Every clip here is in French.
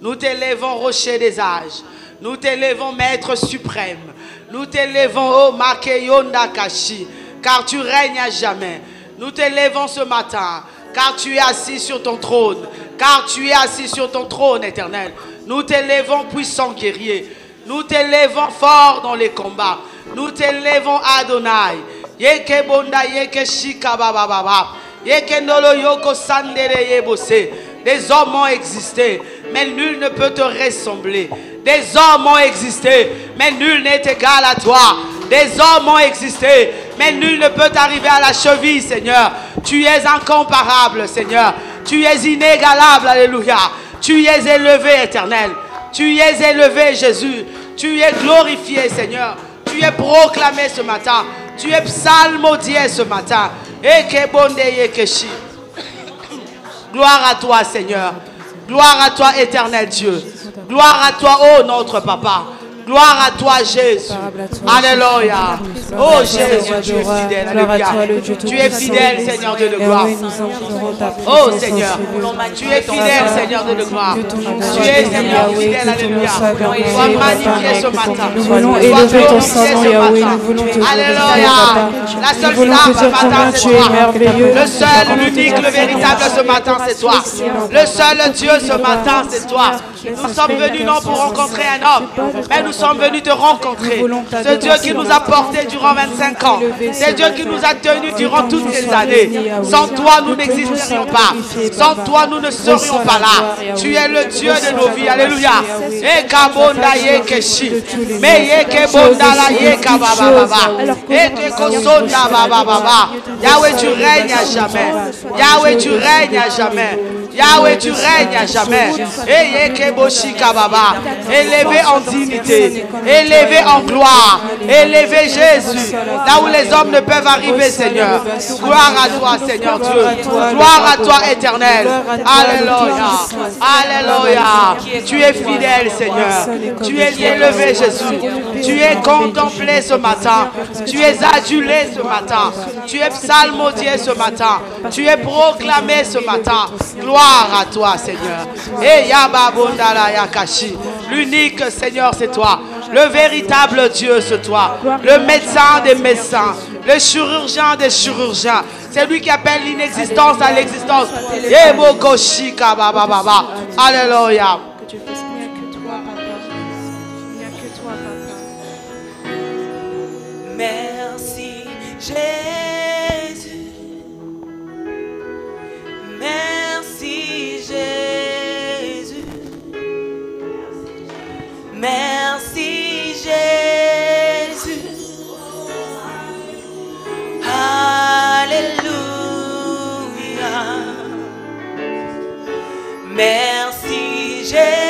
Nous t'élèvons, rocher des âges. Nous t'élèvons, maître suprême. Nous t'élèvons, oh Makeyonda Kashi, car tu règnes à jamais. Nous t'élèvons ce matin, car tu es assis sur ton trône. Car tu es assis sur ton trône éternel. Nous t'élèvons, puissant guerrier. Nous t'élèvons fort dans les combats. Nous t'élèvons Adonai. Yeke bonda yeke shika. Yeke yoko. Des hommes ont existé, mais nul ne peut te ressembler. Des hommes ont existé, mais nul n'est égal à toi. Des hommes ont existé, mais nul ne peut arriver à la cheville, Seigneur. Tu es incomparable, Seigneur. Tu es inégalable, Alléluia. Tu es élevé, éternel. Tu es élevé, Jésus. Tu es glorifié, Seigneur. Tu es proclamé ce matin. Tu es psalmodié ce matin. Gloire à toi, Seigneur. Gloire à toi, éternel Dieu. Gloire à toi, oh notre Papa. Gloire à toi, Jésus. Alléluia. Oh Jésus, tu es fidèle. Alléluia. Tu es fidèle, Seigneur Dieu de gloire. Oh Seigneur, tu es fidèle, Seigneur Dieu de gloire. Tu es Seigneur fidèle, Alléluia. Sois magnifié ce matin. Nous voulons Sois élever ton Yahweh. Nous voulons te Alléluia. La seule star ce matin, c'est toi. Le seul, l'unique, le véritable ce matin, c'est toi. Le seul Dieu ce matin, c'est toi. Nous sommes venus non pour rencontrer un homme, mais nous sommes venus te rencontrer. Ce Dieu qui nous a portés durant 25 ans. C'est Dieu qui nous a tenus durant toutes ces années. Sans toi, nous n'existerions pas. Sans toi, nous ne serions pas là. Tu es le Dieu de nos vies. Alléluia. Ekabonda yekeshi. Me yekebonda la yekabababa. Ekekosonda babababa. Yahweh, tu règnes à jamais. Yahweh, tu règnes à jamais. Yahweh, tu règnes à jamais. Yekeboshika baba. Élevé en dignité. Élevé en gloire. Élevé Jésus. Là où les hommes ne peuvent arriver, Seigneur. Gloire à toi, Seigneur Dieu. Gloire à toi, éternel. Alléluia. Alléluia. Tu es fidèle, Seigneur. Tu es élevé, Jésus. Tu es contemplé ce matin. Tu es adulé ce matin. Tu es psalmodié ce matin. Tu es proclamé ce matin. Gloire à toi, Seigneur. Et Yababondala Yakashi. L'unique Seigneur, c'est toi. Le véritable Dieu, c'est toi. Le médecin des médecins. Le chirurgien des chirurgiens. C'est lui qui appelle l'inexistence à l'existence. Ebokoshika baba baba. Alléluia. Merci Jésus. Merci Merci Jésus. Alléluia. Merci Jésus.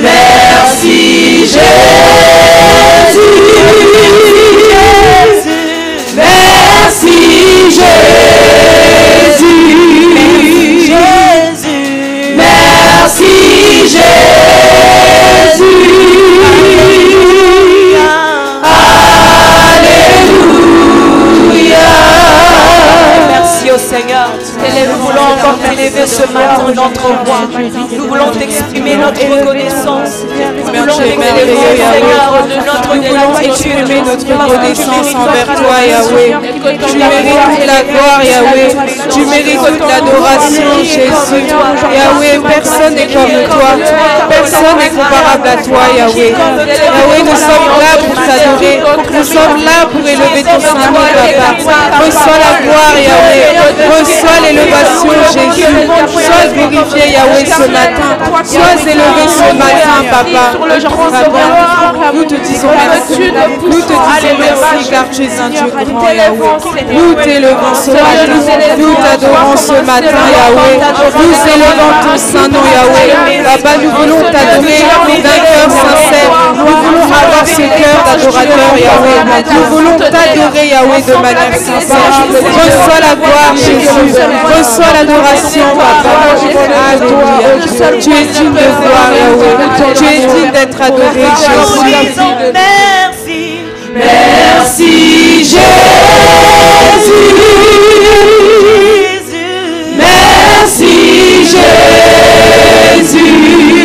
Merci, Jésus Jésus, merci, Jésus, merci, Jésus. Seigneur. Nous voulons encore t'élever ce matin, notre roi. Nous voulons t'exprimer notre reconnaissance. Voulons t'exprimer, Seigneur, de notre Nous voulons exprimer notre reconnaissance envers toi, Yahweh. Tu mérites la gloire, Yahweh. Tu mérites l'adoration, Jésus. Yahweh, personne n'est comme toi. Personne n'est comparable à toi, Yahweh. Yahweh, nous sommes là pour t'adorer. Nous sommes là pour élever ton Saint-Nom, Papa. Reçois la gloire, Yahweh. Reçois l'élevation, Jésus. Sois glorifié, Yahweh, ce matin. Sois élevé ce matin, Papa. Nous te disons merci. Nous te disons merci car tu es un Dieu grand, Yahweh. Nous t'élevons ce matin. Nous t'adorons ce matin, Yahweh. Nous élevons ton saint nom, Yahweh. Papa, nous voulons t'adorer d'un cœur sincère. Nous voulons avoir ce cœur d'adorateur, Yahweh. Nous voulons t'adorer, Yahweh, de manière sincère. Reçois la gloire, Jésus. Reçois l'adoration, Papa. Alléluia. Tu es digne de gloire, Yahweh. Tu es digne d'être adoré, Jésus. Merci. Merci, Jésus. Merci, Jésus.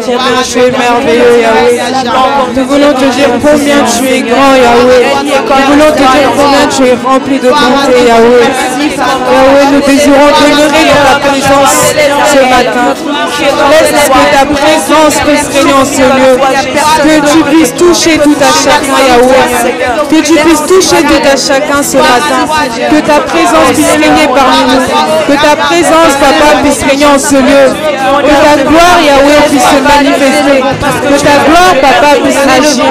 Tu es merveilleux, Yahweh. Nous voulons te dire combien tu es grand, Yahweh. Nous voulons te dire combien tu es rempli de bonté, Yahweh. Yahweh, nous désirons demeurer dans ta présence ce matin. Laisse que ta présence régner en ce lieu. Que tu puisses toucher tout à chacun, Yahweh. Que tu puisses toucher tout à chacun ce matin. Que ta présence puisse régner parmi nous. Que ta présence, Papa, puisse régner en ce lieu. Que ta gloire, Yahweh, puisse se manifester. Que ta gloire, Papa, puisse agir.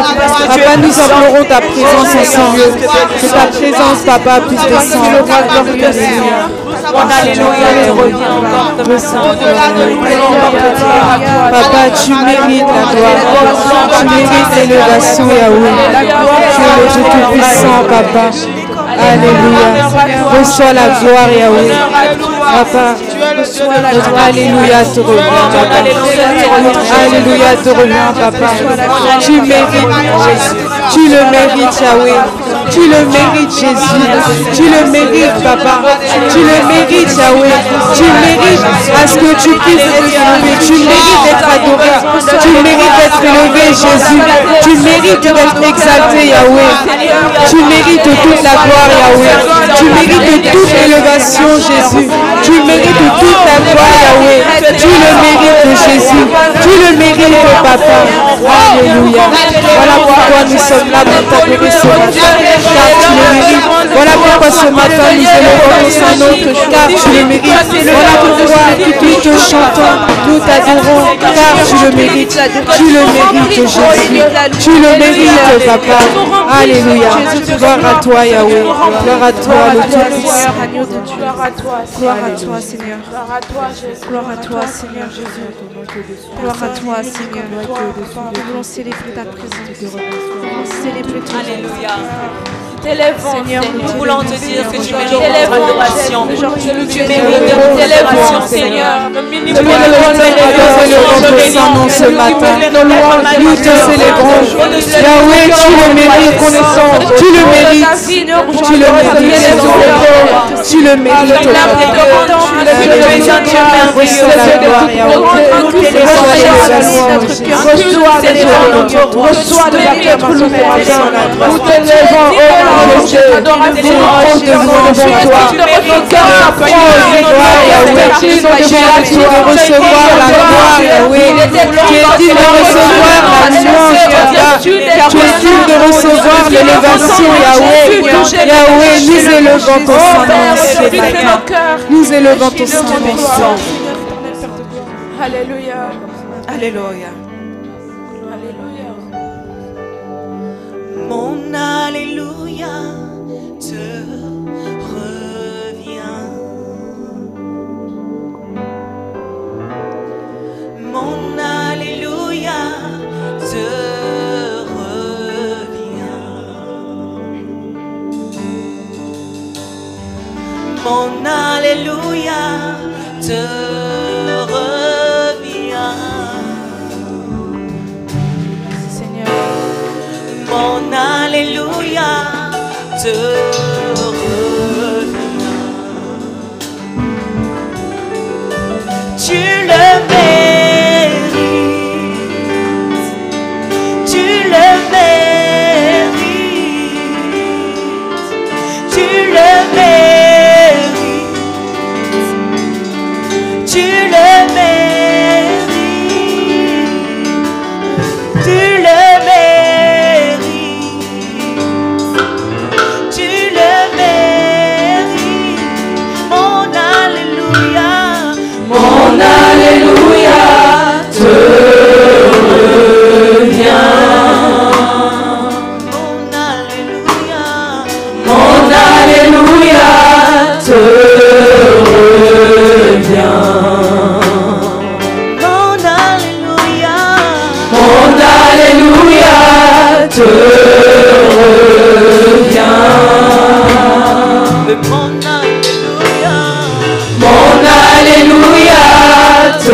Papa, nous implorons ta présence en ce lieu. Que ta présence, Papa, puisse descendre. Alléluia. Alléluia, tu reviens encore de me Au-delà de nous, Papa, tu mérites la gloire. Tu mérites l'élévation, Yahweh. Tu es le Dieu tout-puissant, Papa. Alléluia. Reçois la gloire, Yahweh. Papa, notre Alléluia te revient, Papa. Alléluia te revient, Papa. Tu mérites, Jésus. Tu le mérites, Yahweh. Tu le mérites, Jésus. Tu le mérites, Papa. Tu le mérites, Yahweh. Tu mérites à ce que tu puisses être élevé. Tu mérites d'être adoré. Tu mérites d'être élevé, Jésus. Tu mérites d'être exalté, Yahweh. Tu mérites toute la gloire, Yahweh. Tu mérites toute élévation, Jésus. Tu mérites toute la gloire, Yahweh. Le mérites, Papa. Alléluia. Voilà pourquoi nous sommes là pour t'adorer ce matin. Car tu le mérites. Voilà pourquoi ce matin nous élevons ton Saint-Nom. Car tu le mérites. Voilà pourquoi nous te chantons. Nous t'adorons. Car tu le mérites. Tu le mérites, Jésus. Tu le mérites, Papa. Alléluia. Gloire à toi, Yahweh. Gloire à toi, le Tout-Puissant. Agneau de Dieu. Gloire à toi, gloire à toi, Seigneur. Gloire à toi, Jésus. Gloire à toi, Seigneur Jésus. Gloire à toi, Seigneur. Nous voulons célébrer ta présence. Nous voulons célébrer ton Alléluia. Seigneur, nous voulons te dire que tu mérites notre adoration. Tu mérites notre adoration, Seigneur. Nous élevons ce matin. Nous te célébrons. Yahweh, tu le mérites. Tu le mérites. Tu le mérites. Tu le mérites. Reçois de l'adoration. Nous t'élevons, oh toi. Digne de recevoir la gloire, Yahweh. Tu es digne de recevoir la louange, Papa. Tu es digne de recevoir l'élévation, Yahweh. Yahweh, nous élevons ton sang, Nous élevons ton sang, Alléluia. Alléluia. Mon Alléluia te revient. Mon Alléluia te revient. Mon Alléluia te revient. Mon Alléluia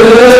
Yeah.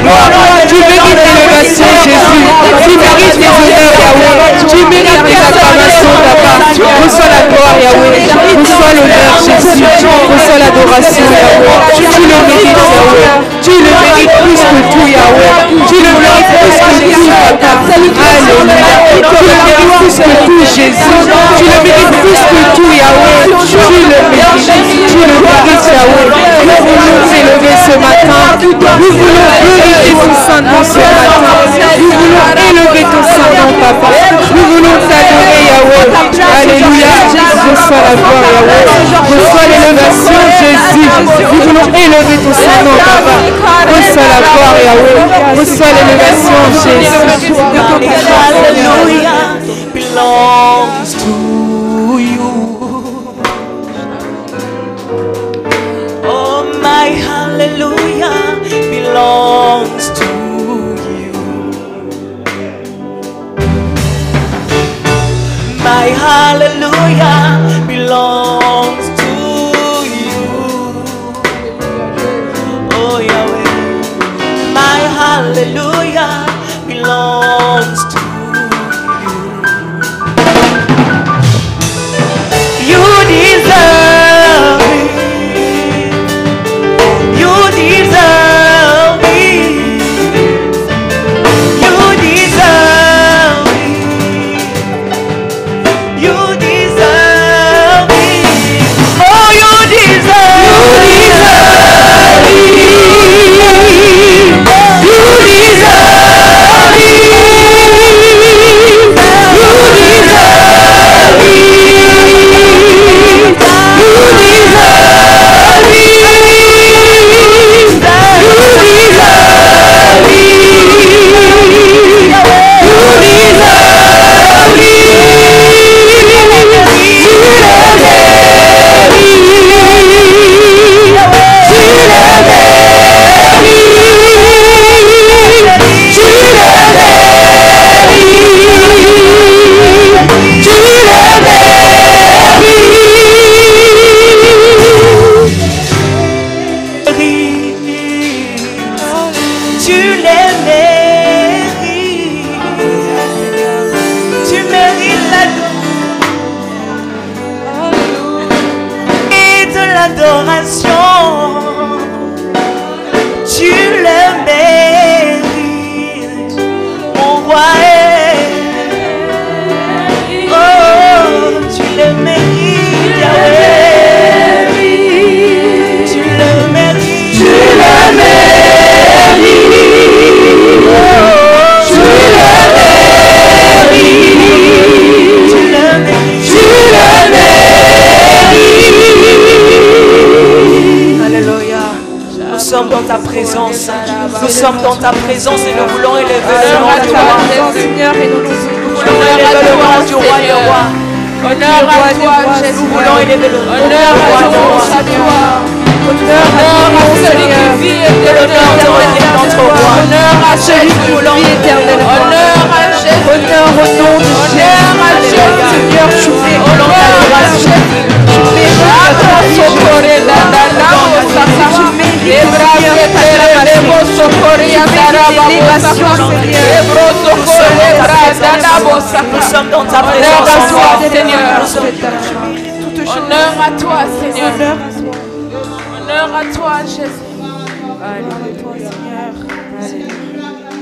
Mérites toute la Jésus. Tu mérites les honneurs, Yahweh. Tu mérites les acclamations, Papa. Reçois la gloire, Yahweh. Reçois l'honneur, Jésus. Reçois l'adoration, Yahweh. Tu le mérites, Yahweh. Tu le mérites plus que tout, Yahweh. Tu le mérites plus que tout, Papa. Alléluia. Tu le mérites plus que tout, Jésus. Tu le mérites plus que tout, Yahweh. Tu le mérites. Tu le mérites, Yahweh. Nous voulons t'élever ce matin. Nous voulons glorifier ton Saint-Nom ce matin. Nous voulons élever ton Saint-Nom, Papa. Nous voulons t'adorer, Yahweh. Alléluia. Reçois la gloire, Yahweh. Reçois l'élévation, Jésus. Nous voulons élever ton Saint-Nom, Papa. Reçois la gloire, Yahweh. Reçois l'élévation, Jésus. Hallelujah hallelujah ta présence. Nous sommes dans ta présence et nous voulons élever le nom du roi. Seigneur, et nous voulons élever le nom du roi des rois. Honneur à toi, Nous voulons élever le nom du roi des rois. Seigneur. Honneur à celui qui vit éternellement. Honneur à celui qui vit éternellement. Honneur à Jésus. Honneur au nom Jésus. Honneur à Jésus. Seigneur, honneur à Jésus. Nous sommes dans ta présence. Seigneur. Honneur à toi, Seigneur. Honneur à toi, Jésus.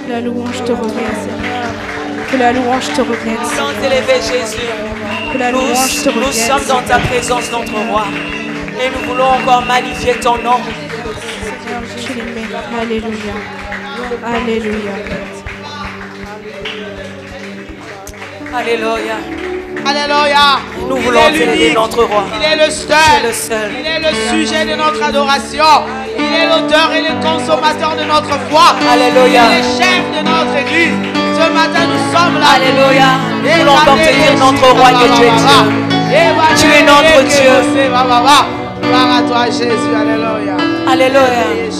Que la louange te revienne, Seigneur. Que la louange te revienne, Nous Seigneur. t'élever, Jésus. Que la Nous, louange te nous revienne. sommes dans ta présence, notre roi. Et nous voulons encore magnifier ton nom. Seigneur, mérites. Alléluia. Alléluia. Alléluia. Alléluia. Nous voulons est notre roi. Il est le seul. Il est le sujet de notre adoration. Il est l'auteur et le consommateur de notre foi. Alléluia. Il est chef de notre église. Ce matin, nous sommes là. Alléluia. Nous voulons t'obtenir notre roi que tu es Dieu. Tu es notre Dieu. Gloire à toi, Jésus. Alléluia. Alléluia.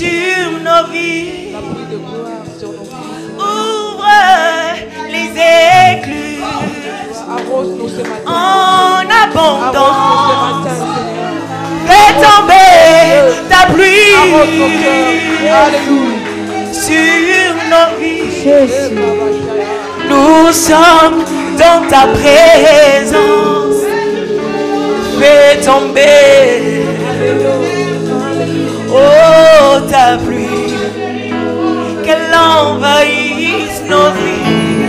sur nos vies. Ouvre les écluses en abondance. Fais tomber ta pluie sur nos vies. Nous sommes dans ta présence. Fais tomber. Oh, ta pluie, qu'elle envahisse nos vies.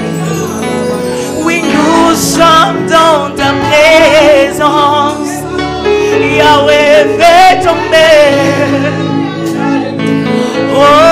Oui, nous sommes dans ta présence. Yahweh, fais tomber. Oh,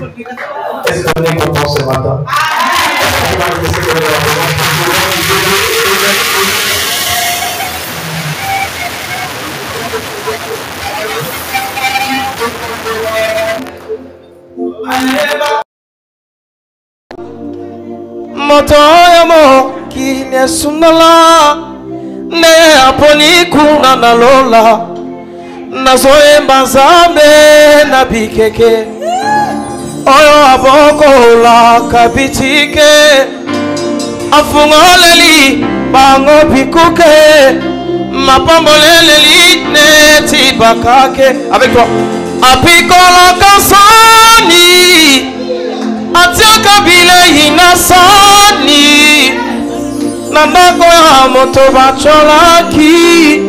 Let's connect with us about Motoyamo kine sunala ne aponi kuna na lola. Na zoe mbazambe na bikeke. oyo abokolaka bitike. Afungoleli bango bikuke. Mapamboleleli neti bakake. Avec toi. Apikolaka sani atiaka bilei na sani na ndako ya moto batyolaki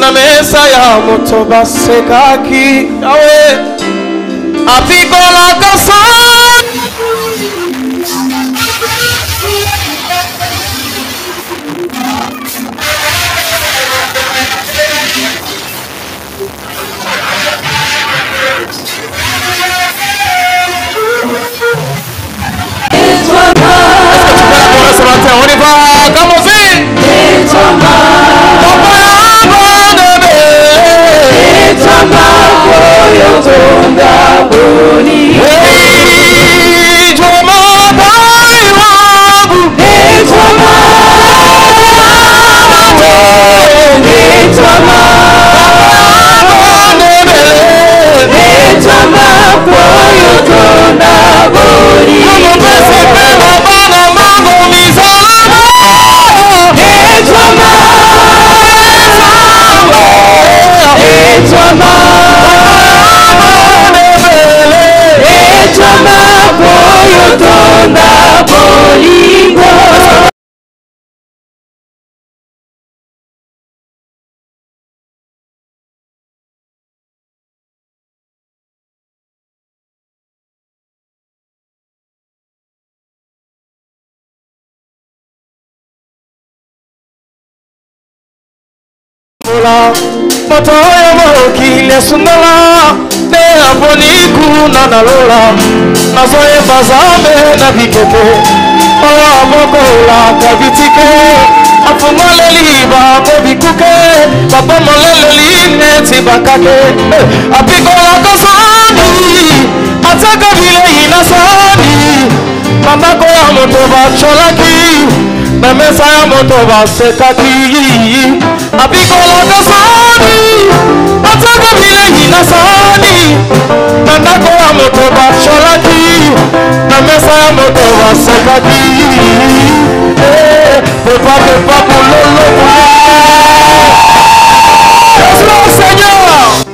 na mesa ya moto basekaki. Ah Awe Hati pelakasan. 아버님 Hey, 조마 바이라부. Hey, 조마 바이라부. Hey, 조마 바이라부. Hey, 조마 보여준 아버님 Echama apoio tonda poligo Potoyo mo kile sundala aponi kuna nalola nazoyemba zambe na bikeke oyo amokolaka bitike afungoleli bango bikuke babomoleleli neti bakake eh, apikolaka sani ataka bilei na sani bandako ya moto bacolaki mẹ̀mẹ́ saya moto bá ṣe kákiri yìí àbíkọ́lá tó sọ́ọ́nì ọtọ́gbọ́ mi lẹ́yìn náà sọ́ọ́nì mẹ̀mẹ́ kọ́lá mọ̀ moto bá ṣọlá kí mẹ̀mẹ́ sáyàmù tó bá ṣe kákiri yìí pépà pépà kò ló ló pa. Yes, Lord, Señor.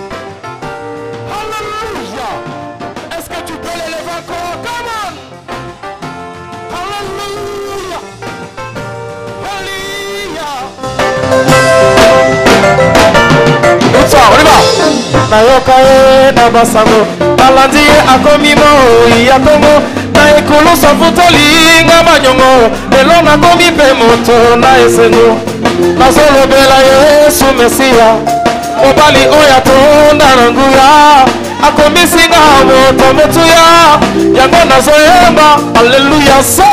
Nayoka ye na basango balandi ye akomi moi ya kongo na ekulusa futolinga banyongo. Lelo nakomi mpe moto na esengo nazolobela yesu mesiya mobali oyo atonda na nguya akomisinga moto motuya. Yango nazoyemba aleluya se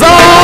Zambe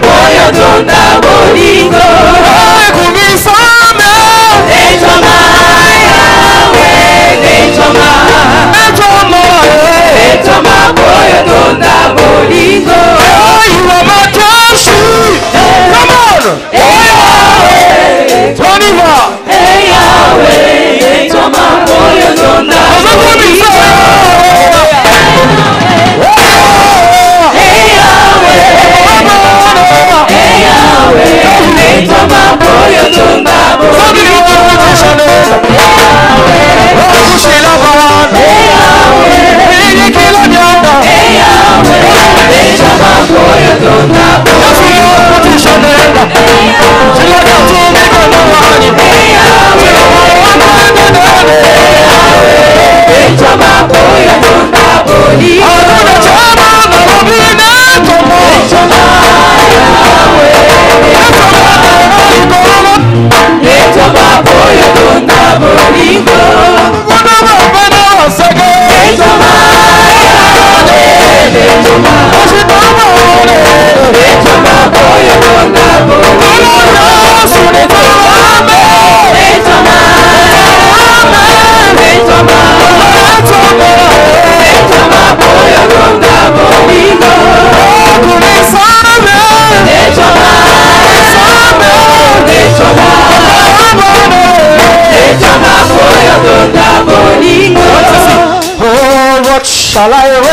보여준다 보이고 아이고 저만 보여도 나 버리고 Oh you are my captain Come on Hey Yahweh Hey Yahweh 조만 보여도 나 버리고 내저만 보여준 바보 사비로 하시는 야외 어구실라바 Ìjọba. Oh, shall I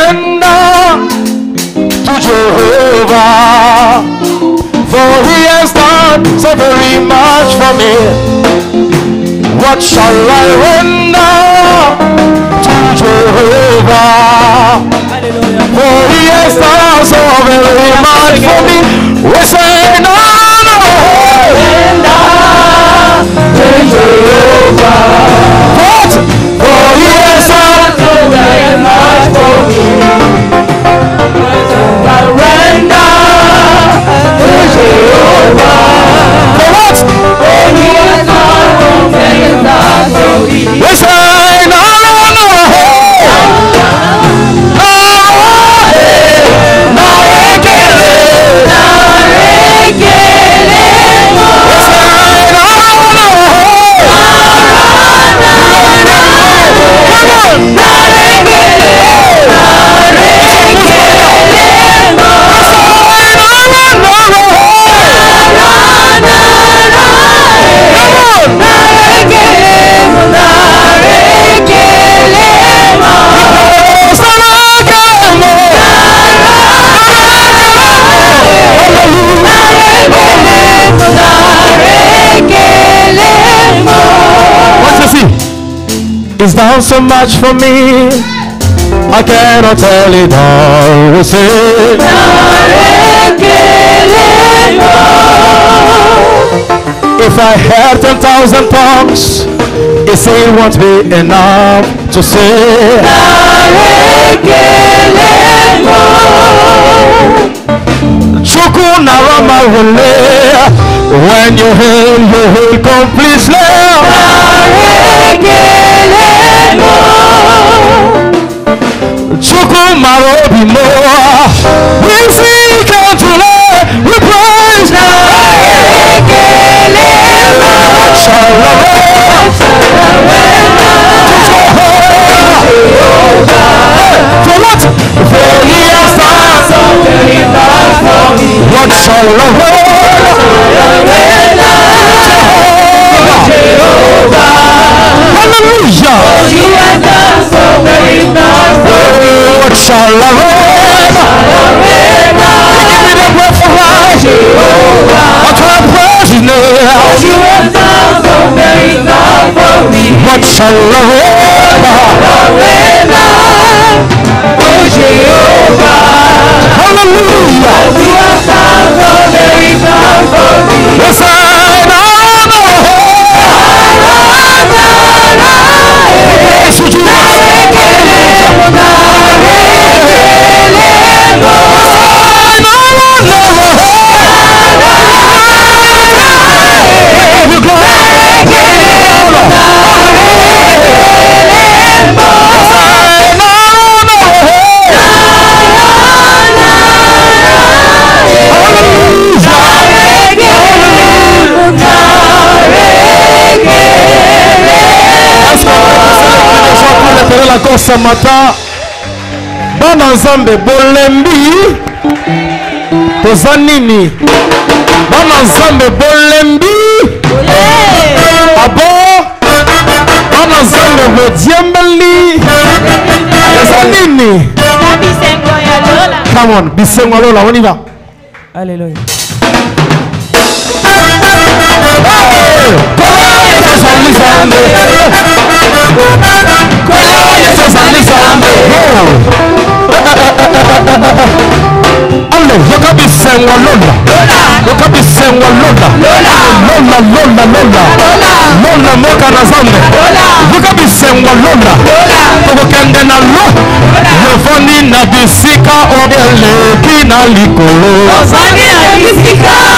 What shall I render to Jehovah? For oh, he has done so very much for me. He's done so much for me. I cannot tell it all. Say, if I had ten thousand tongues, it still won't be enough to say. Chukwu narama wole when you hail, you hail completely. ọkụ mara obi we seek unto we praise na ekele ma sọrọ sọrọ Jehovah what for he has what shall sọrọ wema Jehovah Hallelujah. For you have done so many What shall I What shall I Oh Hallelujah You have so very times me Yes sir. preço de uma kosa mata bana nzambe bolembi toza nini bana nzambe bolembi abo bana nzambe bodiembeli eza nini come on bisengo lola on y va Alléluia. Ale, yoka bisengo lola. Yoka bisengo lola. Lola, lola, lola. Lola moka na zambe. Yoka bisengo lola. Tokokende na lo. Yovandi na bisika oyeleki na likolo. Yovandi na bisika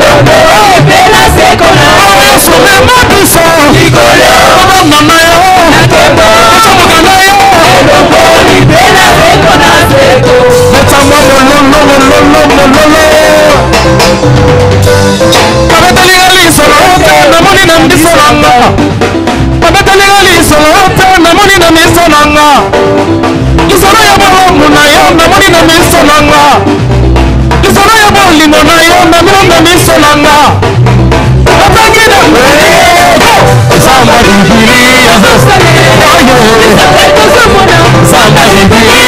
lọ́dọ̀ bẹ́lá sẹ́kọ̀nà ọ̀rọ̀ fún amadu sọ ìgòlè ọmọ màmá yọ àtẹ̀gbọ́ sọ̀kànà yọ ẹ̀dọ̀gbọ́ ni bẹ́lá sẹ́kọ̀nà sẹ́kọ̀. bẹ́tà mọ́ mo ló ló mo ló ló mo ló ló. pàbẹ́tẹ́lí ẹ̀rí ìsọ̀rọ̀ ọ̀tẹ̀ nàmúni nàmdi sọ̀rọ̀ ńlá. pàbẹ́tẹ́lí ẹ̀rí ìsọ̀rọ̀ ọ̀tẹ̀ nàmúni nàmdi sọ̀rọ̀ ńlá. ìsọ̀rọ̀ yẹ lisolo ya bolingo na yo namino na miso na nga. Atangi na samba libili samba libili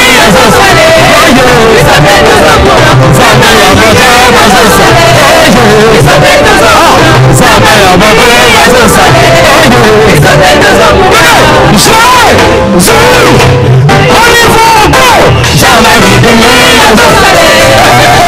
samba ya moto bazosa samba ya moto bazosa Je, je, on y va encore, jamais libili bazosa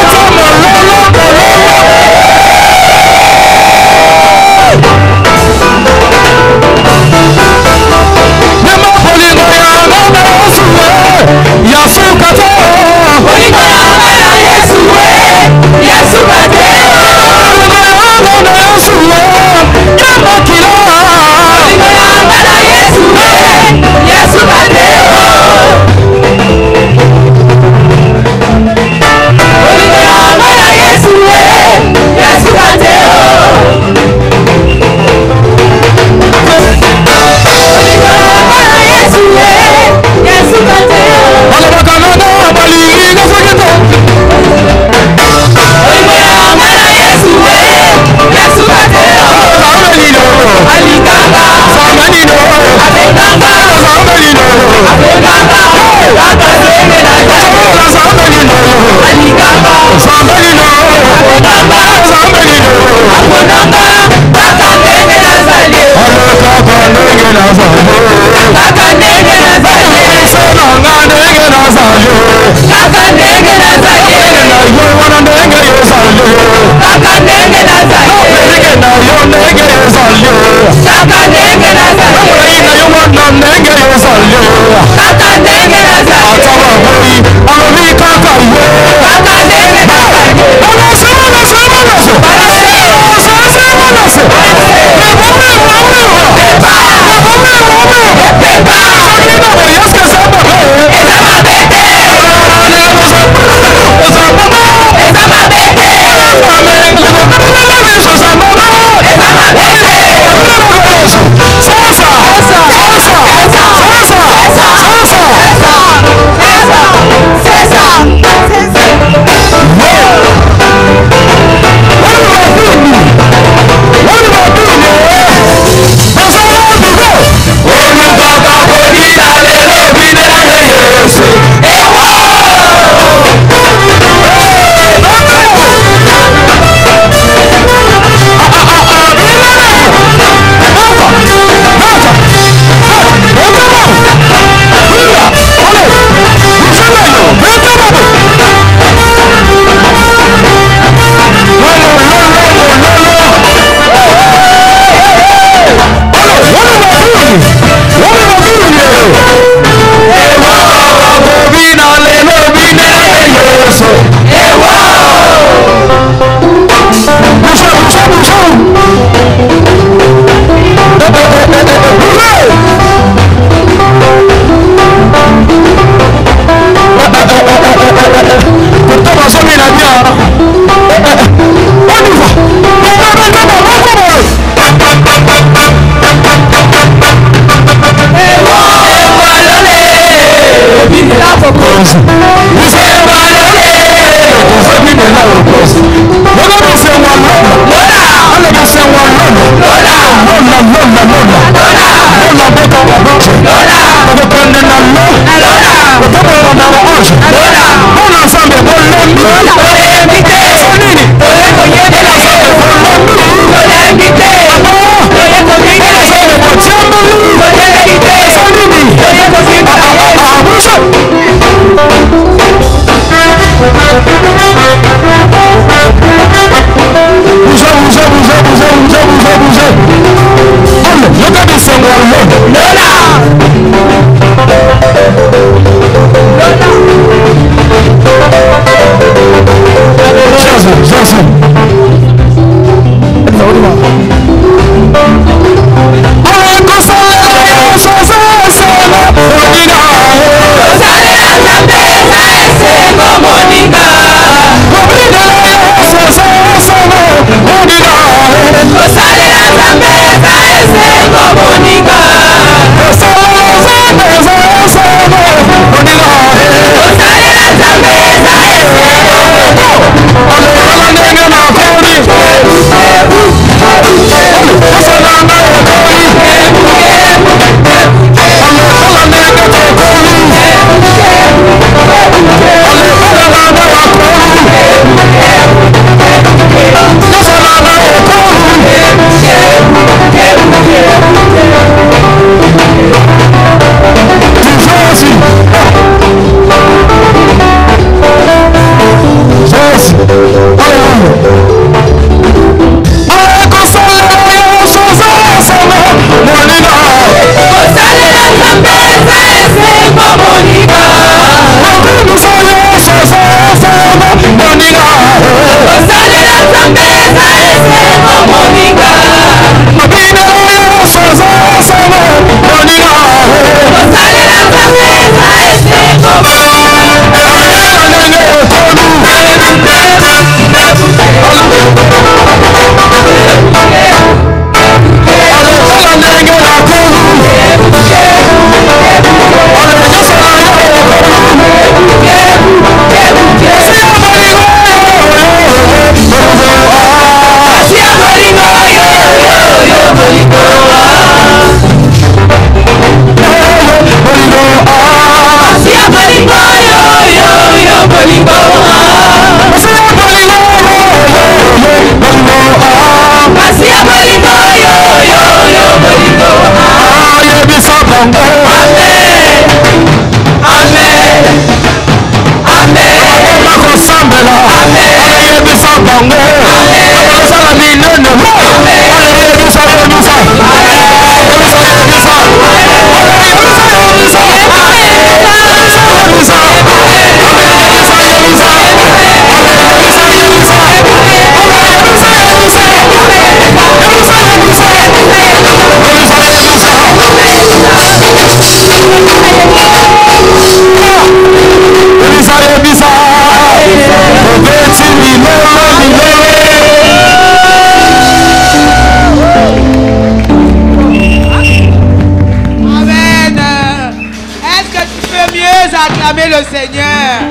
Seigneur.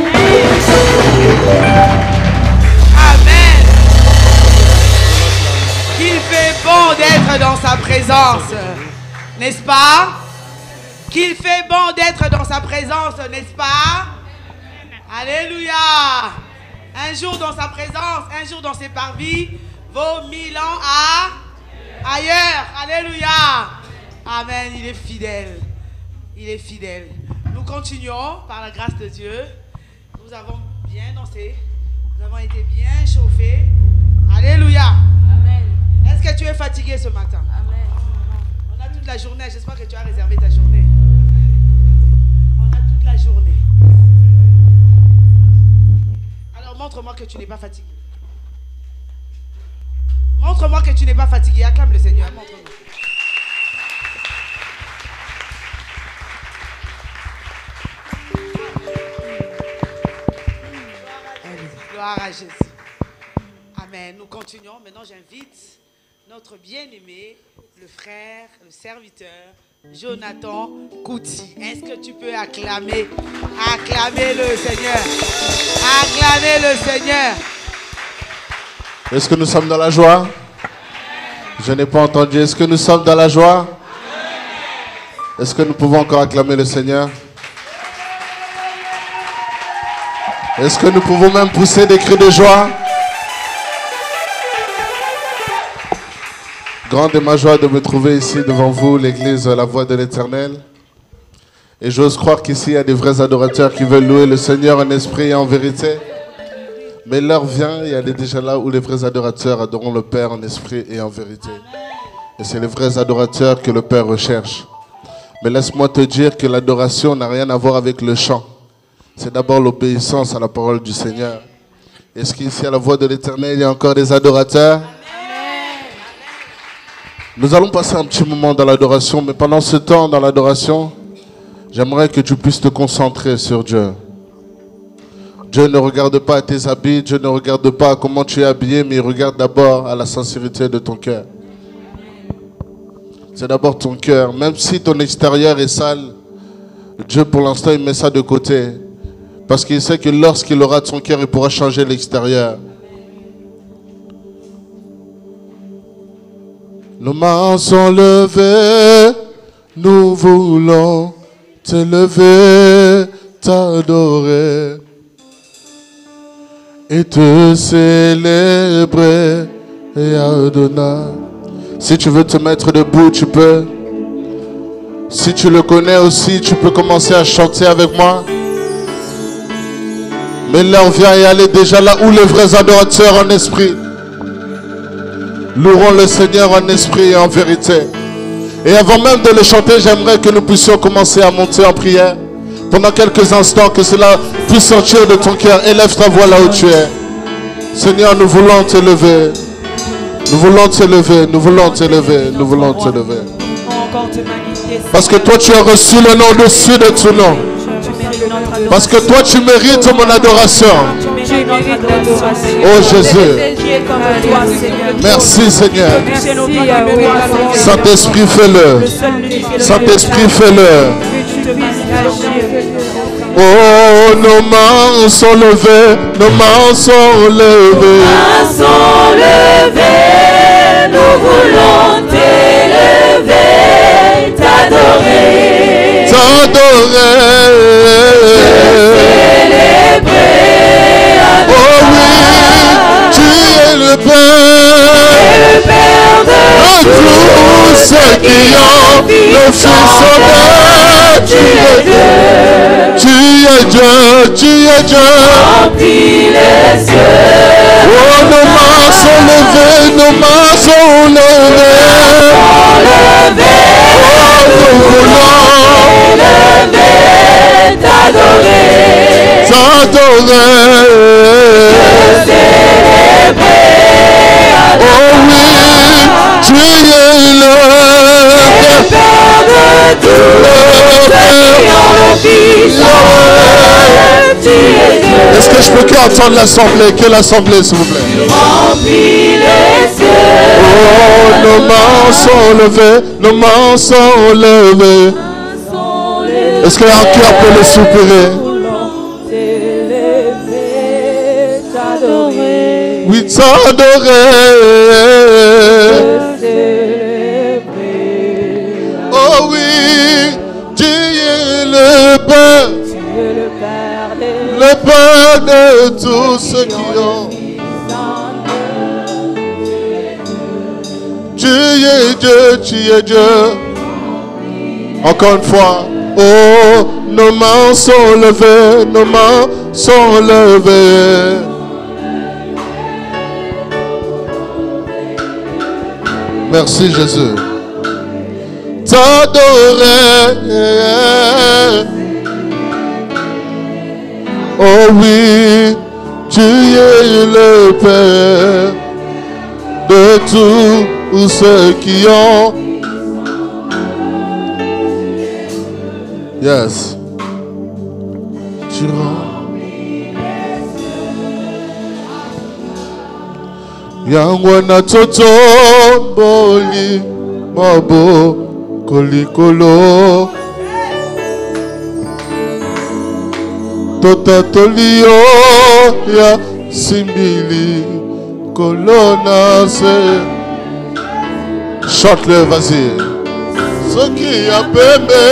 Amen. Qu'il fait bon d'être dans sa présence. N'est-ce pas? Qu'il fait bon d'être dans sa présence, n'est-ce pas? Alléluia. Un jour dans sa présence, un jour dans ses parvis, vaut mille ans à ailleurs. Alléluia. Amen. Il est fidèle. Il est fidèle. Nous continuons par la grâce de Dieu. Nous avons bien dansé. Nous avons été bien chauffés. Alléluia. Est-ce que tu es fatigué ce matin? On a toute la journée. J'espère que tu as réservé ta journée. On a toute la journée. Alors montre-moi que tu n'es pas fatigué. Montre-moi que tu n'es pas fatigué. Acclame le Seigneur. Montre-moi. À Jésus. Amen. Nous continuons. Maintenant, j'invite notre bien-aimé, le frère, le serviteur, Jonathan Kouti. Est-ce que tu peux acclamer, acclamer le Seigneur, acclamer le Seigneur. Est-ce que nous sommes dans la joie? Je n'ai pas entendu. Est-ce que nous sommes dans la joie? Est-ce que nous pouvons encore acclamer le Seigneur? Est-ce que nous pouvons même pousser des cris de joie? Grande est ma joie de me trouver ici devant vous, l'église La Voix de l'Éternel. Et j'ose croire qu'ici, il y a des vrais adorateurs qui veulent louer le Seigneur en esprit et en vérité. Mais l'heure vient, et elle est déjà là où les vrais adorateurs adoreront le Père en esprit et en vérité. Et c'est les vrais adorateurs que le Père recherche. Mais laisse-moi te dire que l'adoration n'a rien à voir avec le chant. C'est d'abord l'obéissance à la parole du Seigneur. Est-ce qu'ici, à la voix de l'Éternel, il y a encore des adorateurs? Nous allons passer un petit moment dans l'adoration, mais pendant ce temps dans l'adoration, j'aimerais que tu puisses te concentrer sur Dieu. Dieu ne regarde pas à tes habits, Dieu ne regarde pas à comment tu es habillé, mais il regarde d'abord à la sincérité de ton cœur. C'est d'abord ton cœur. Même si ton extérieur est sale, Dieu pour l'instant il met ça de côté. Parce qu'il sait que lorsqu'il aura ton cœur, il pourra changer l'extérieur. Nos mains sont levées, nous voulons te lever, t'adorer et te célébrer et Adonai. Si tu veux te mettre debout, tu peux. Si tu le connais aussi, tu peux commencer à chanter avec moi. Mais l'heure vient et est déjà là où les vrais adorateurs en esprit loueront le Seigneur en esprit et en vérité. Et avant même de le chanter, j'aimerais que nous puissions commencer à monter en prière. Pendant quelques instants, que cela puisse sortir de ton cœur. Élève ta voix là où tu es. Seigneur, nous voulons te lever. Nous voulons te lever, nous voulons te lever, nous voulons te lever. Parce que toi, tu as reçu le nom au-dessus de tout nom. Parce que toi, tu mérites mon adoration. Oh Jésus. Merci Seigneur. Saint-Esprit, fais-le. Saint-Esprit, fais-le. Oh, nos mains sont levées, nos mains sont levées. mains sont levées, nous voulons t'élever, t'adorer. T'adorer. Oh oui, tu es le Père. Tous ceux qui ont le Fils sauveur. Tu es Dieu. Tu. Oh, nous voulons Élever, t'adorer. t'adorer. Oh oui, tu es le Père de tous ceux qui ont le Fils est-ce que je peux entendre l'assemblée? Que l'assemblée, s'il vous plaît. Oh, nos mains sont levées, nos mains sont. Est-ce que un cœur peut le soupirer? Oui, t'adorer. Oh oui, tu es le Père le Père de tous ceux qui ont. Tu es Dieu, tu es Dieu. Encore une fois, oh, nos mains sont levées, nos mains sont levées. Merci Jésus. T'adorer. Oh oui, tu es le Père de tous ceux qui ont. Yes. Tu rends. yango na totomboli mabo kolikolo totatoli yo ya simbili kolona se chante-le vas-y soki ya pembe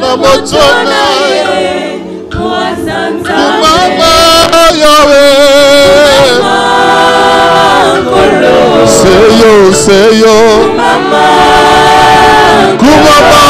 na moto na ye kumama yawe seyo seyo kumama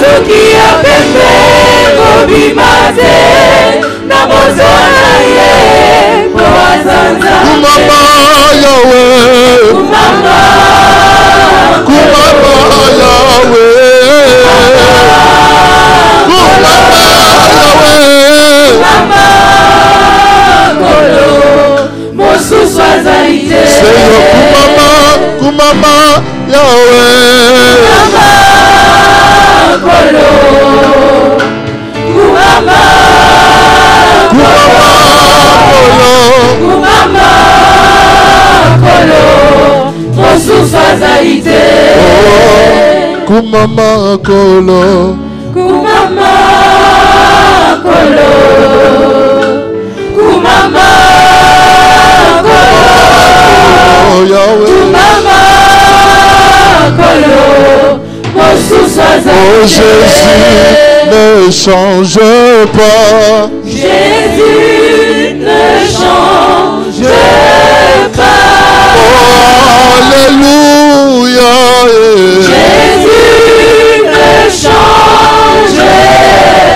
soki ya pembe kobima te na bozwa na ye po azanza kumama yawe. Kumama. Kumama yawe. Kumama yawe. Kolo mosusu azali te. Seyo kumama kumama yawe kolo kumama kumama kolo. Kumama kolo. Mosusu azali te kumama kolo. kumama kolo kumama kolo yawe kumama kolo mosusu oh Jésus ne change pas. Jésus ne change pas. Alléluia. Jésus ne change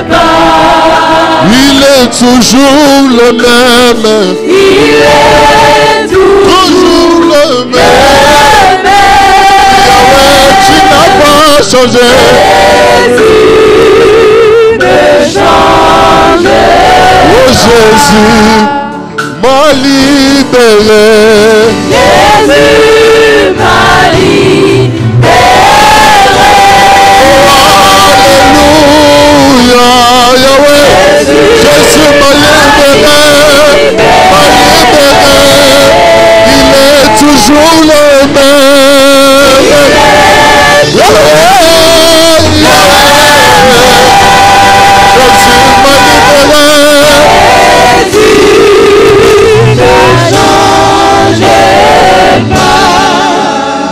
pas. il est toujours le même. Il est toujours le même Yahweh tu n'as pas changé Jésus ne change oh Jésus m'a libéré Jésus m'a Alléluia Yahweh Jésus m'a libéré toujours le même Yahweh Yahweh Jésus m'a libéré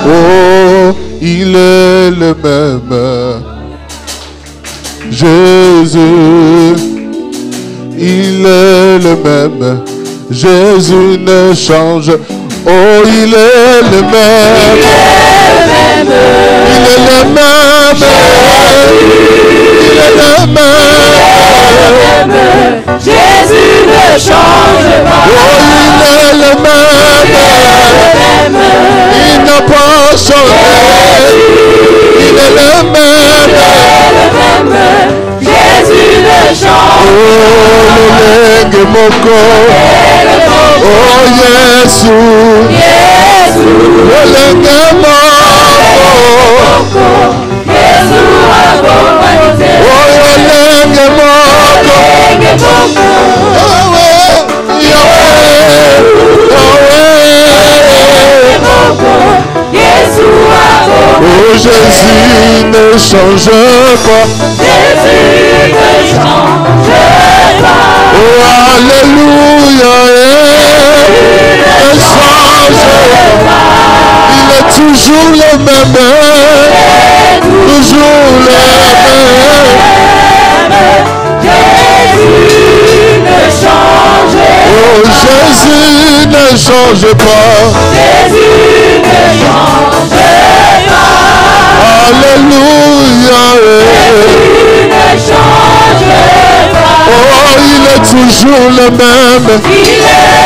Oh, il est le même. Jésus, il est le même. Jésus ne change. Oh, il est le même. Il est le même. Il est le même. Jésus ne change pas. Oh, il est le même. Il n'a pas changé. Il est le même. Jésus ne change Oh, lolenge moko. Oh, Oh Yesu Lolenge moko Oh lolenge moko Yahweh Yahweh Yahweh Oh Jésus ne change pas. Oh Alléluia eh, Ne change pas Il est toujours le même. Toujours le même. Oh Jésus ne change pas. Alléluia. Eh. Oh il est toujours le même. Il est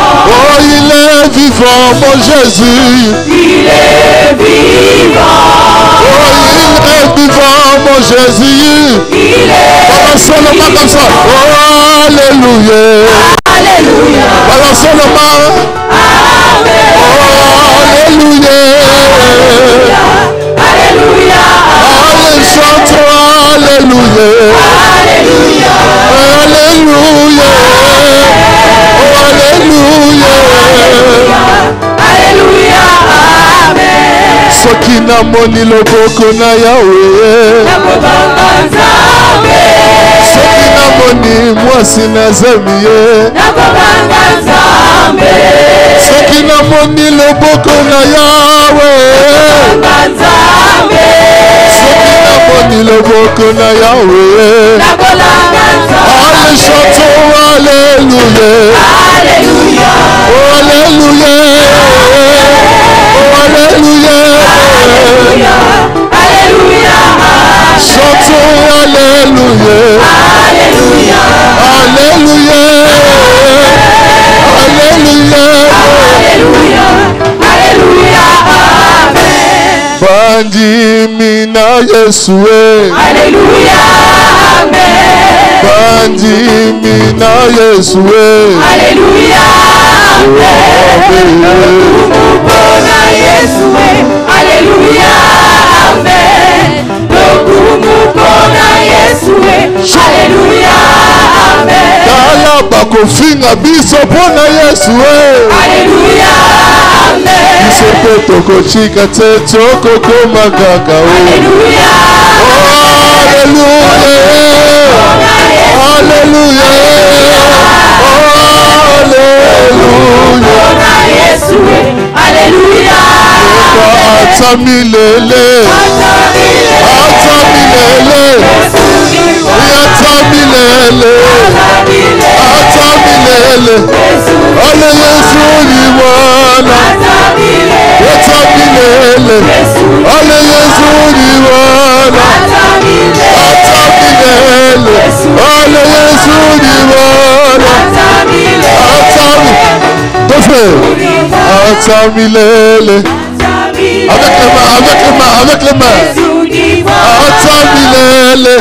Oh il est vivant mon Jésus. Oh il est vivant mon Jésus. Balançons le comme ça Oh Alléluia. Balançons le main Oh Alléluia. Allez chantons Alléluia. Alléluia. Oh soki namoni loboko na yawe. Soki namoni mwasi nazemi ye. Soki namoni loboko na yawe. Soki namoni loboko na yawe. Ale chanton alléluia. Oh, alléluia. Oh, alléluia chantons alléluia alléluia alléluia bandimi na yesu e bandimi na yesu e haleluya amen. Lokumbuko na yesu haleluya amen. Tala bakofinga biso pona yesu haleluya amen. Biso mpe tokocika te tokokoma kaka haleluya haleluya haleluya haleluya haleluya o Alléluia Alléluia ata milele ata milele ata milele ata milele ale yesu ni mwana ata milele ale yesu ni mwana ata milele ale yesu ni mwana ata milele ata milele avec les mains avec les mains avec les mains. Ata milele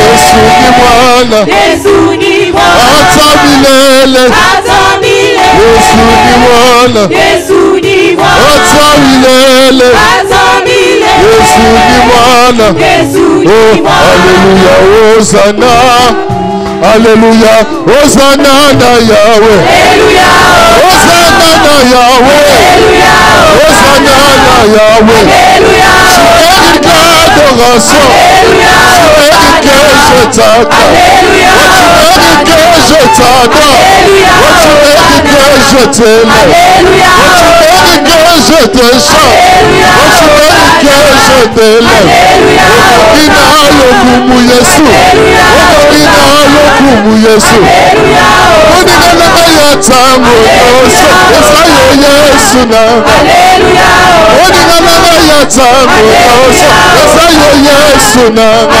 yesu ni mwana ata milele yesu ni mwana ata milele yesu ni mwana oh alléluia hosana alléluia hosana na yawe hosana na yawe hosana na yawe tu mérites l'adoration tu mérites que je t'accorde tu mérites que je t'adore tu mérites que je t'aime tu mérites que je te chante tu mérites que je t'élève okokina lokumu yesu okokina lokumu yesu moninga nanga ya ntango nyonso eza yo yesu nanga moninga nanga ya ntango nyonso eza yo yesu nanga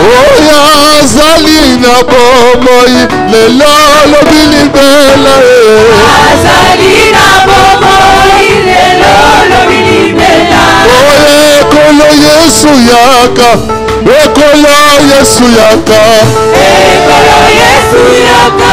oyo azali na bomoi lelo lobi libela oyo azali na bomoi lelo lobi libela. Oyo ekolo yesu yaka ekolo yesu yaka. Oyo ekolo yesu yaka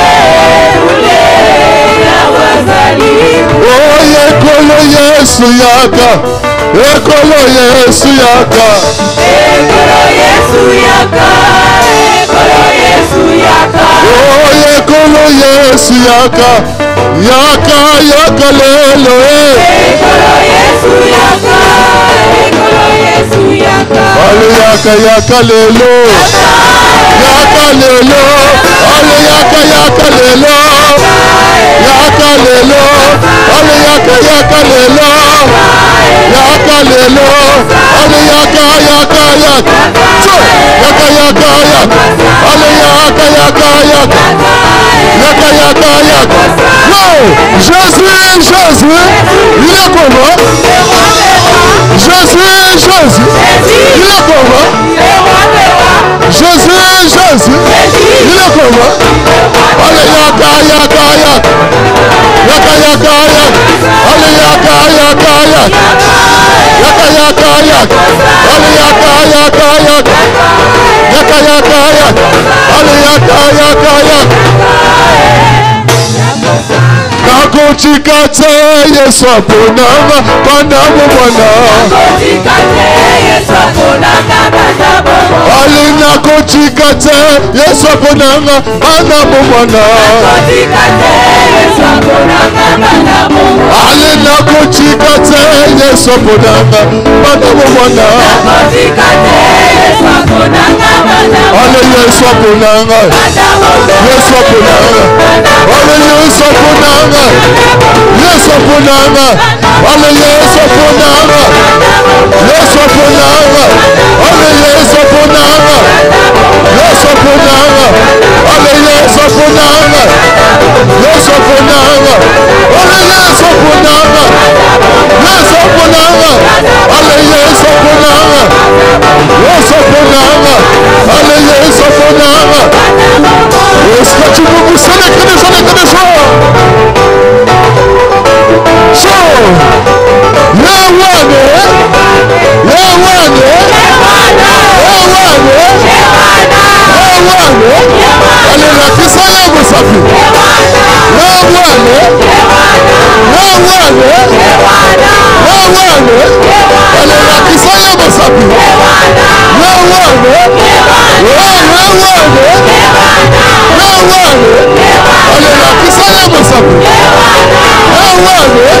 oyo ekolo yesu yaka ekolo yesu yaka oyo ekolo yesu yaka yaka yaka lelo ale yaka yaka lelo. Yaka lelo. Ale yaka yaka lelo yaka lelo ale yaka yaka lelo yaka lelo ale yaka no Jésus Jésus il est comment Jésus Jésus il est comment Jésus Jésus il est comment ale yaka yaka yaka yaka yaka yaka ale yaka yaka yaka yaka yaka yaka ale yaka yaka yaka yaka yaka yaka ale yaka yaka yaka nakotika te yesu aponanga banda bomwana ale nakotika te yesu aponanga banda bomwana ale nakotika te yesu aponanga banda bomwana ale yesu aponanga yesu aponanga. Ale yesu aponanga yesu aponanga ale yesu aponanga yesu aponanga ale yesu aponanga yesu aponanga ale yesu aponanga yesu aponanga ale yesu aponanga yesu aponanga ale yesu aponanga yesu aponanga ale yesu aponanga est-ce que tu peux pousser les cris de joie, les cris de joie Chaud Yewane Yewane Yewane Yewane alilakisa ye mosapi Yewane Yewane Yewane alilakisa so lewande lewande lewande lewande alilakisa yabusafi lewande lewande lewande alilakisa yabusafi lewande lewande lewande alilakisa yabusafi lewande.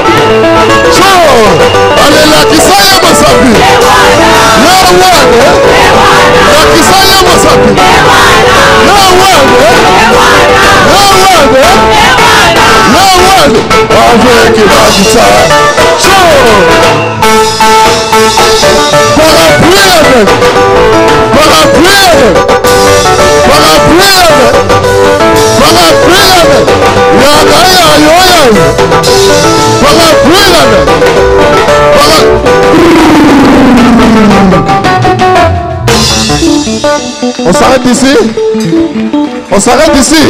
yewane yewane avec la guitare parapluie avec parapluie avec parapluie avec parapluie avec yaka yayo yayo parapluie avec On s'arrête ici On s'arrête ici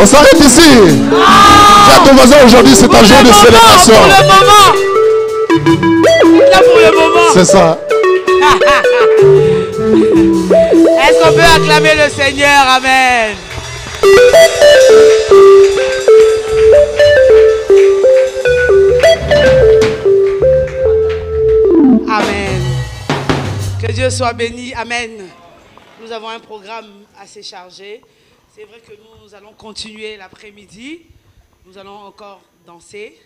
On s'arrête ici à ton voisin aujourd'hui, c'est un jour de célébration. Pour le moment. Là pour le moment. C'est ça. Est-ce qu'on peut acclamer le Seigneur? Amen. Dieu soit béni. Amen. Nous avons un programme assez chargé. C'est vrai que nous allons continuer l'après-midi. Nous allons encore danser.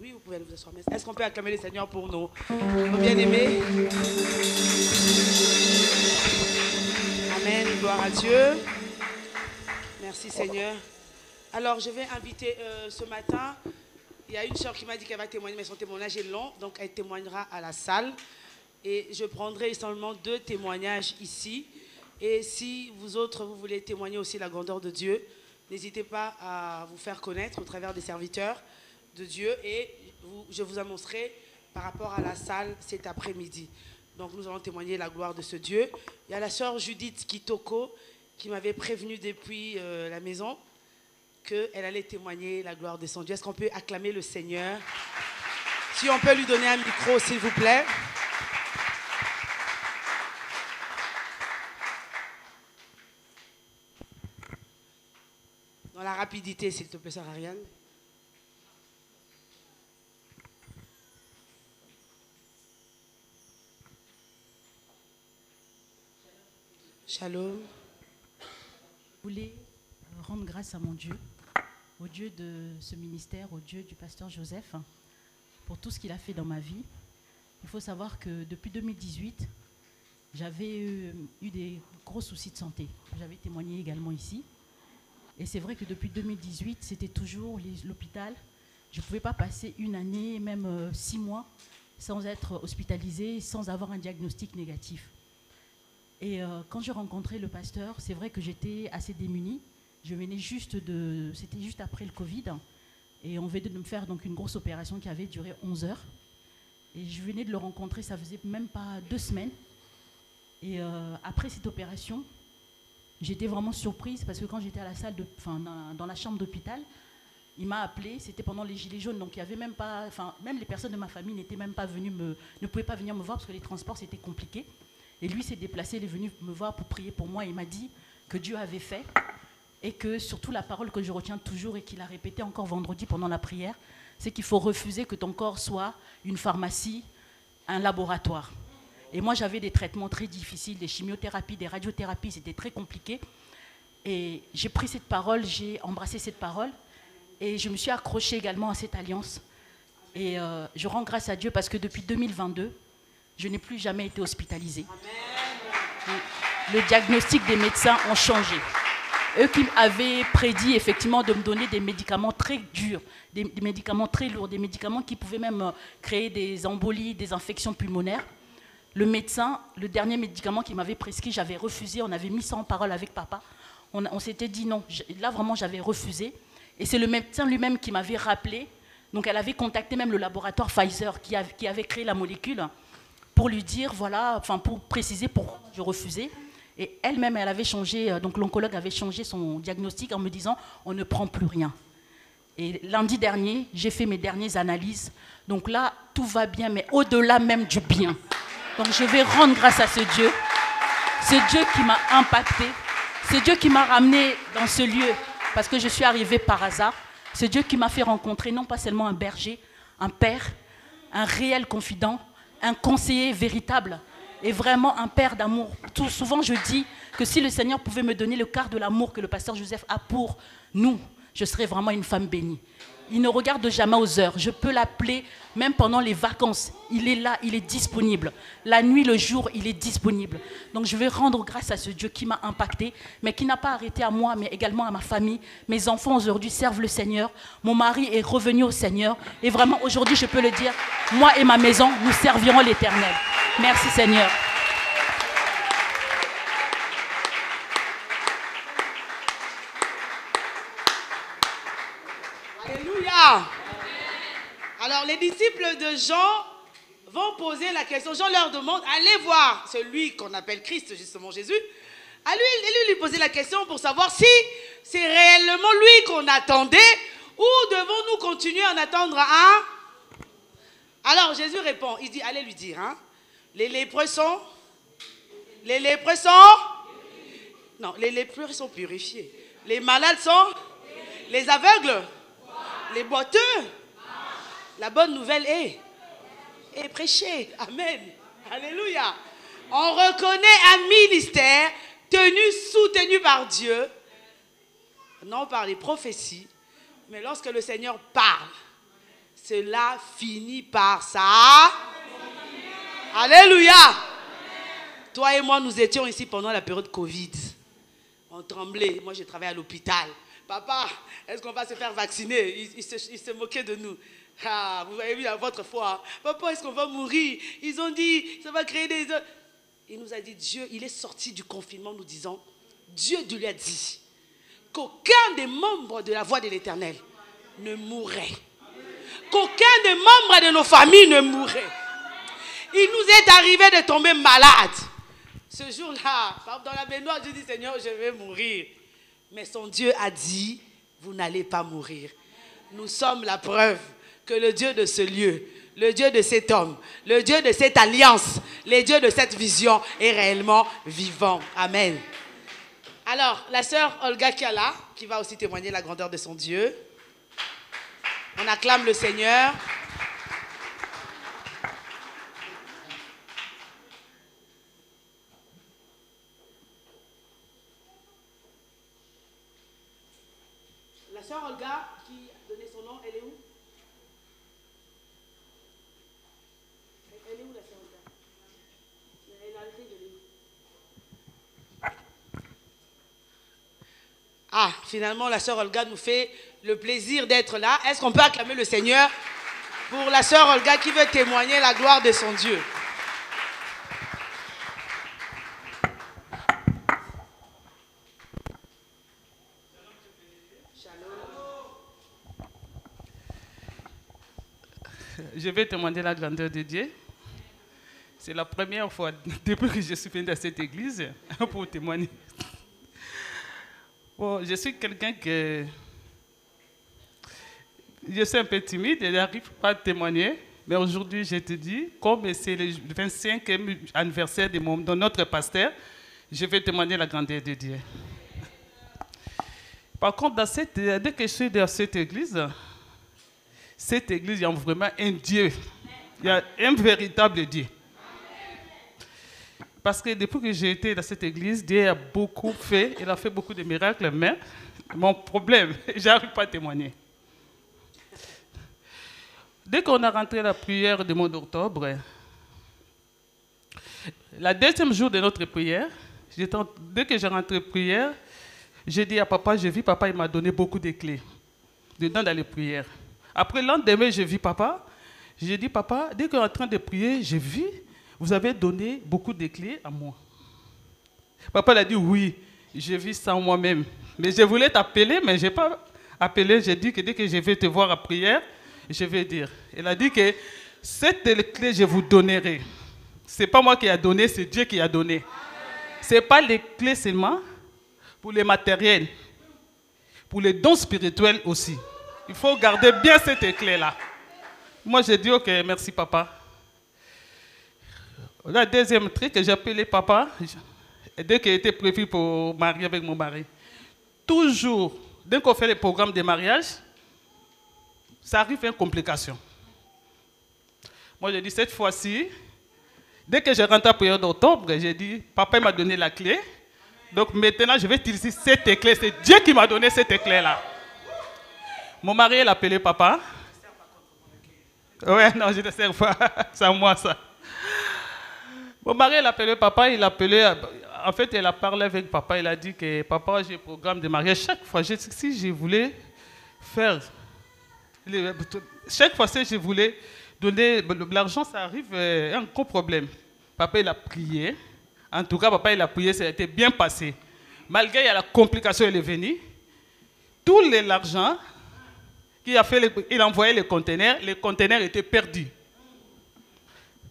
Oui, vous pouvez vous asseoir. Est-ce qu'on peut acclamer le Seigneur pour Nos bien-aimés Amen. Gloire à Dieu. Merci Seigneur. Alors, je vais inviter euh, ce matin, il y a une soeur qui m'a dit qu'elle va témoigner, mais son témoignage est long, donc elle témoignera à la salle. Et je prendrai seulement deux témoignages ici. Et si vous autres, vous voulez témoigner aussi la grandeur de Dieu, n'hésitez pas à vous faire connaître au travers des serviteurs de Dieu. Et je vous annoncerai par rapport à la salle cet après-midi. Donc nous allons témoigner la gloire de ce Dieu. Il y a la sœur Judith Kitoko qui m'avait prévenu depuis euh, la maison qu'elle allait témoigner la gloire de son Dieu. Est-ce qu'on peut acclamer le Seigneur? Si on peut lui donner un micro, s'il vous plaît. Dans la rapidité, s'il te plaît, Sœur Ariane. Shalom. Je voulais rendre grâce à mon Dieu, au Dieu de ce ministère, au Dieu du pasteur Joseph, pour tout ce qu'il a fait dans ma vie. Il faut savoir que depuis 2018, j'avais eu, des gros soucis de santé. J'avais témoigné également ici. Et c'est vrai que depuis 2018, c'était toujours l'hôpital. Je ne pouvais pas passer une année, même euh, six mois, sans être hospitalisée, sans avoir un diagnostic négatif. Et euh, quand j'ai rencontré le pasteur, c'est vrai que j'étais assez démunie. Je venais juste de. C'était juste après le Covid. Et on venait de me faire donc une grosse opération qui avait duré 11 heures. Et je venais de le rencontrer, ça faisait même pas deux semaines. Et euh, après cette opération, j'étais vraiment surprise parce que quand j'étais à la salle, de, dans, la chambre d'hôpital, il m'a appelé, c'était pendant les gilets jaunes, donc il y avait même pas, enfin, même les personnes de ma famille n'étaient même pas venues me, ne pouvaient pas venir me voir parce que les transports c'était compliqué. Et lui s'est déplacé, il est venu me voir pour prier pour moi. Il m'a dit que Dieu avait fait et que surtout la parole que je retiens toujours et qu'il a répété encore vendredi pendant la prière, c'est qu'il faut refuser que ton corps soit une pharmacie, un laboratoire. Et moi, j'avais des traitements très difficiles, des chimiothérapies, des radiothérapies, c'était très compliqué. Et j'ai pris cette parole, j'ai embrassé cette parole et je me suis accrochée également à cette alliance. Et euh, je rends grâce à Dieu parce que depuis 2022, je n'ai plus jamais été hospitalisée. Le diagnostic des médecins ont changé. Eux qui avaient prédit effectivement de me donner des médicaments très durs, des, médicaments très lourds, des médicaments qui pouvaient même euh, créer des embolies, des infections pulmonaires. Le médecin, le dernier médicament qu'il m'avait prescrit, j'avais refusé. On avait mis ça en parole avec papa. On, s'était dit non. Là, vraiment, j'avais refusé. Et c'est le médecin lui-même qui m'avait rappelé. Donc, elle avait contacté même le laboratoire Pfizer qui, qui avait créé la molécule pour lui dire, voilà, enfin pour préciser pourquoi je refusais. Et elle-même, elle avait changé, euh, donc l'oncologue avait changé son diagnostic en me disant, on ne prend plus rien. Et lundi dernier, j'ai fait mes dernières analyses. Donc là, tout va bien, mais au-delà même du bien. Donc je vais rendre grâce à ce Dieu. Ce Dieu qui m'a impacté. Ce Dieu qui m'a ramené dans ce lieu parce que je suis arrivée par hasard. Ce Dieu qui m'a fait rencontrer non pas seulement un berger, un père, un réel confident, un conseiller véritable et vraiment un père d'amour. Souvent, je dis que si le Seigneur pouvait me donner le quart de l'amour que le pasteur Joseph a pour nous, je serais vraiment une femme bénie. Il ne regarde jamais aux heures. Je peux l'appeler même pendant les vacances. Il est là, il est disponible. La nuit, le jour, il est disponible. Donc je vais rendre grâce à ce Dieu qui m'a impacté, mais qui n'a pas arrêté à moi, mais également à ma famille. Mes enfants aujourd'hui servent le Seigneur. Mon mari est revenu au Seigneur. Et vraiment, aujourd'hui, je peux le dire, moi et ma maison, nous servirons l'Éternel. Merci Seigneur. Alors les disciples de Jean vont poser la question. Jean leur demande, allez voir celui qu'on appelle Christ, justement Jésus. À lui, lui, lui poser la question pour savoir si C'est réellement lui qu'on attendait ou devons-nous continuer à en attendre un? Alors Jésus répond, il dit, allez lui dire, hein, les lépreux sont Les lépreux sont Non, les lépreux sont purifiés. Les malades sont Les aveugles Les boiteux La bonne nouvelle est est prêchée. Amen. Alléluia. On reconnaît un ministère tenu, soutenu par Dieu, non par les prophéties, mais lorsque le Seigneur parle, cela finit par ça. Alléluia. Toi et moi, nous étions ici pendant la période Covid. On tremblait. Moi, j'ai travaillé à l'hôpital. Papa, est-ce qu'on va se faire vacciner? Il, se, moquait de nous. Ah, vous avez vu à votre foi. Papa, est-ce qu'on va mourir? Ils ont dit, ça va créer des... Il nous a dit, Dieu, il est sorti du confinement nous disant, Dieu lui a dit qu'aucun des membres de la voix de l'éternel ne mourrait. Qu'aucun des membres de nos familles ne mourrait. Il nous est arrivé de tomber malade. Ce jour-là, dans la baignoire, je dis Seigneur, je vais mourir. Mais son Dieu a dit, vous n'allez pas mourir. Nous sommes la preuve que le Dieu de ce lieu, le Dieu de cet homme, le Dieu de cette alliance, le Dieu de cette vision est réellement vivant. Amen. Alors, la sœur Olga là, qui va aussi témoigner la grandeur de son Dieu. On acclame le Seigneur. La sœur Olga, qui a donné son nom, elle est où Elle est où la sœur Olga Elle a arrêté de Ah, finalement, la sœur Olga nous fait le plaisir d'être là. Est-ce qu'on peut acclamer le Seigneur pour la sœur Olga qui veut témoigner la gloire de son Dieu? Je vais témoigner la grandeur de Dieu. C'est la première fois depuis que je suis venu dans cette église pour témoigner je suis quelqu'un que. Je suis un peu timide et n'arrive pas à témoigner. Mais aujourd'hui, je te dis, comme c'est le 25e anniversaire de, mon, notre pasteur, je vais témoigner la grandeur de Dieu. Par contre, dans cette, dès que je suis dans cette église, cette église, il y a vraiment un Dieu. Il y a un véritable Dieu. Parce que depuis que j'ai été dans cette église, Dieu a beaucoup fait, il a fait beaucoup de miracles, mais mon problème, j'arrive pas à témoigner. Dès qu'on a rentré la prière du mois d'octobre, la deuxième jour de notre prière, dès que j'ai rentré prière, j'ai dit à papa, j'ai vu papa, il m'a donné beaucoup de clés dedans dans les prières. Après le lendemain, j'ai vu papa, j'ai dit papa, dès qu'on est en train de prier, j'ai vu vous avez donné beaucoup de clés à moi. Papa a dit oui, j'ai vu ça moi-même. Mais je voulais t'appeler, mais je n'ai pas appelé. J'ai dit que dès que je vais te voir à prière, je vais dire. Elle a dit que cette clé, je vous donnerai. Ce n'est pas moi qui ai donné, c'est Dieu qui a donné. Ce n'est pas les clés seulement pour les matériels, pour les dons spirituels aussi. Il faut garder bien cette clé-là. Moi, j'ai dit, ok, merci papa. Le deuxième truc j'ai appelé papa, dès qu'il était prévu pour marier avec mon mari, toujours, dès qu'on fait les programmes de mariage, ça arrive une complication. Moi, j'ai dit cette fois-ci, dès que je rentre à période d'octobre, j'ai dit, papa m'a donné la clé. Donc maintenant, je vais utiliser cette clé. C'est Dieu qui m'a donné cette clé-là. Mon mari l'a appelé papa. Ouais, non, je ne sais pas. C'est à moi ça. Mon mari, il papa, il appelé. En fait, elle a parlé avec papa, il a dit que papa, j'ai un programme de mariage. Chaque fois, si je voulais faire. Chaque fois que je voulais donner l'argent, ça arrive euh, un gros problème. Papa, il a prié. En tout cas, papa, il a prié, ça a été bien passé. Malgré la complication, il est venu. Tout l'argent qu'il a fait, il a envoyé les conteneurs, les conteneurs étaient perdus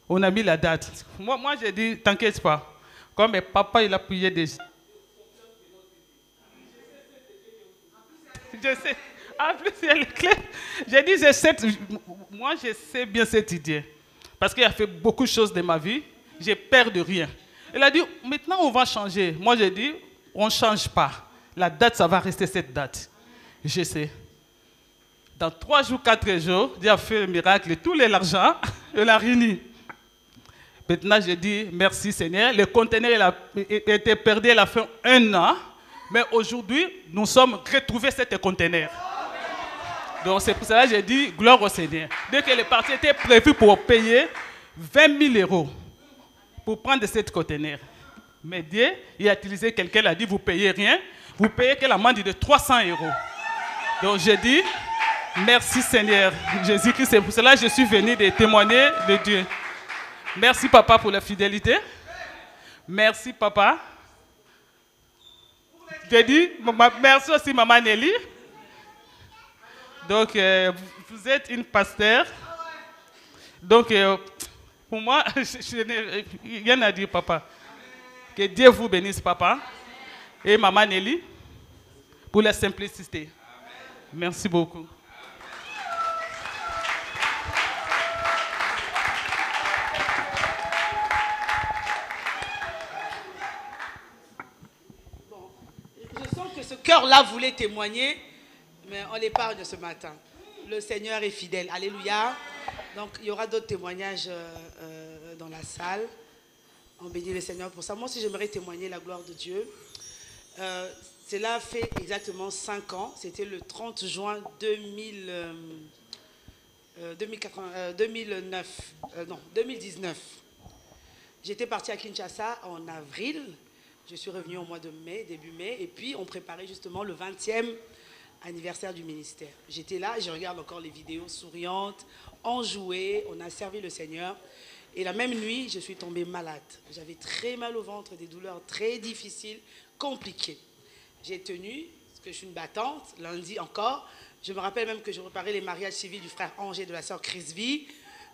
on a mis la date. Moi, moi j'ai dit, t'inquiète pas. Comme papa, il a prié déjà. Je sais. En plus, il y a les clés. J'ai dit, moi, je sais bien cette idée. Parce qu'il a fait beaucoup de choses de ma vie. J'ai peur de rien. Il a dit, maintenant, on va changer. Moi, j'ai dit, on ne change pas. La date, ça va rester cette date. Je sais. Dans trois jours, quatre jours, Dieu a fait le miracle tout l'argent, il a réuni. Maintenant, j'ai dit, merci Seigneur. Le conteneur il a été perdu, il a fait un an. Mais aujourd'hui, nous sommes retrouvés cet conteneur. Donc c'est pour cela que j'ai dit gloire au Seigneur. Dès que le parti était prévu pour payer 20 000 euros pour prendre cette conteneur. Mais Dieu, il a utilisé quelqu'un, il a dit vous payez rien, vous payez que l'amende de 300 euros. Donc j'ai dit merci Seigneur Jésus-Christ. C'est pour cela que je suis venu témoigner de Dieu. Merci papa pour la fidélité. Merci papa. Merci aussi maman Nelly. Donc, euh, vous êtes une pasteur. Donc, euh, pour moi, je n'ai rien à dire, papa. Que Dieu vous bénisse, papa. Et maman Nelly, pour la simplicité. Merci beaucoup. Cœur-là voulait témoigner mais on l'épargne ce matin. Le Seigneur est fidèle. Alléluia. Donc, il y aura d'autres témoignages euh, euh, dans la salle. On bénit le Seigneur pour ça. Moi aussi, j'aimerais témoigner la gloire de Dieu. Euh, cela fait exactement 5 ans. C'était le 30 juin 2000, 2009. non, 2019. J'étais partie à Kinshasa en avril. Je suis revenue au mois de mai, début mai. Et puis, on préparait justement le 20e anniversaire du ministère. J'étais là, je regarde encore les vidéos souriantes, enjouées, on a servi le Seigneur. Et la même nuit, je suis tombée malade. J'avais très mal au ventre, des douleurs très difficiles, compliquées. J'ai tenu, parce que je suis une battante, lundi encore. Je me rappelle même que je reparais les mariages civils du frère Angers de la sœur Chrisvy.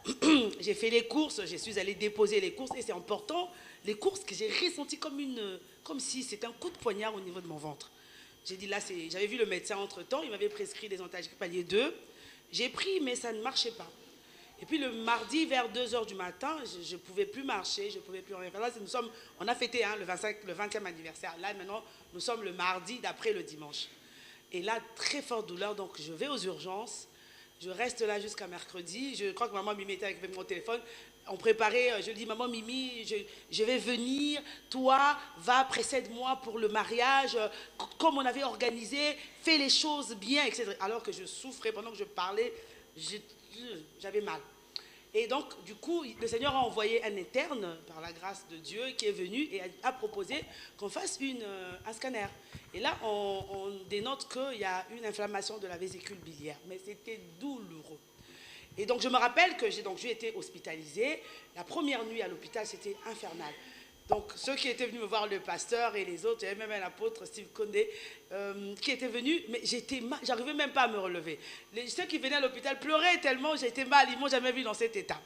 j'ai fait les courses, je suis allée déposer les courses et c'est important, les courses que j'ai ressenties comme, une, comme si c'était un coup de poignard au niveau de mon ventre. J'ai dit là, j'avais vu le médecin entre-temps, il m'avait prescrit des antalgiques palier 2. J'ai pris, mais ça ne marchait pas. Et puis le mardi, vers 2h du matin, je ne pouvais plus marcher, je ne pouvais plus rien faire. Là, nous sommes, on a fêté hein, le, 25, le 20e anniversaire. Là, maintenant, nous sommes le mardi d'après le dimanche. Et là, très forte douleur, donc je vais aux urgences. Je reste là jusqu'à mercredi. Je crois que maman m'y mettait avec mon téléphone on préparait, euh, je dis, maman Mimi, je, vais venir, toi, va, précède-moi pour le mariage, euh, comme on avait organisé, fais les choses bien, etc. Alors que je souffrais pendant que je parlais, j'avais mal. Et donc, du coup, le Seigneur a envoyé un interne, par la grâce de Dieu, qui est venu et a, proposé qu'on fasse une, euh, un scanner. Et là, on dénote qu'il y a une inflammation de la vésicule biliaire. Mais c'était douloureux. Et donc je me rappelle que j'ai donc été hospitalisée. La première nuit à l'hôpital, c'était infernal. Donc ceux qui étaient venus me voir, le pasteur et les autres, il y avait même un apôtre, Steve Condé, euh, qui était venu, mais j'étais j'arrivais même pas à me relever. Les, ceux qui venaient à l'hôpital pleuraient tellement, j'étais mal, ils m'ont jamais vu dans cet état.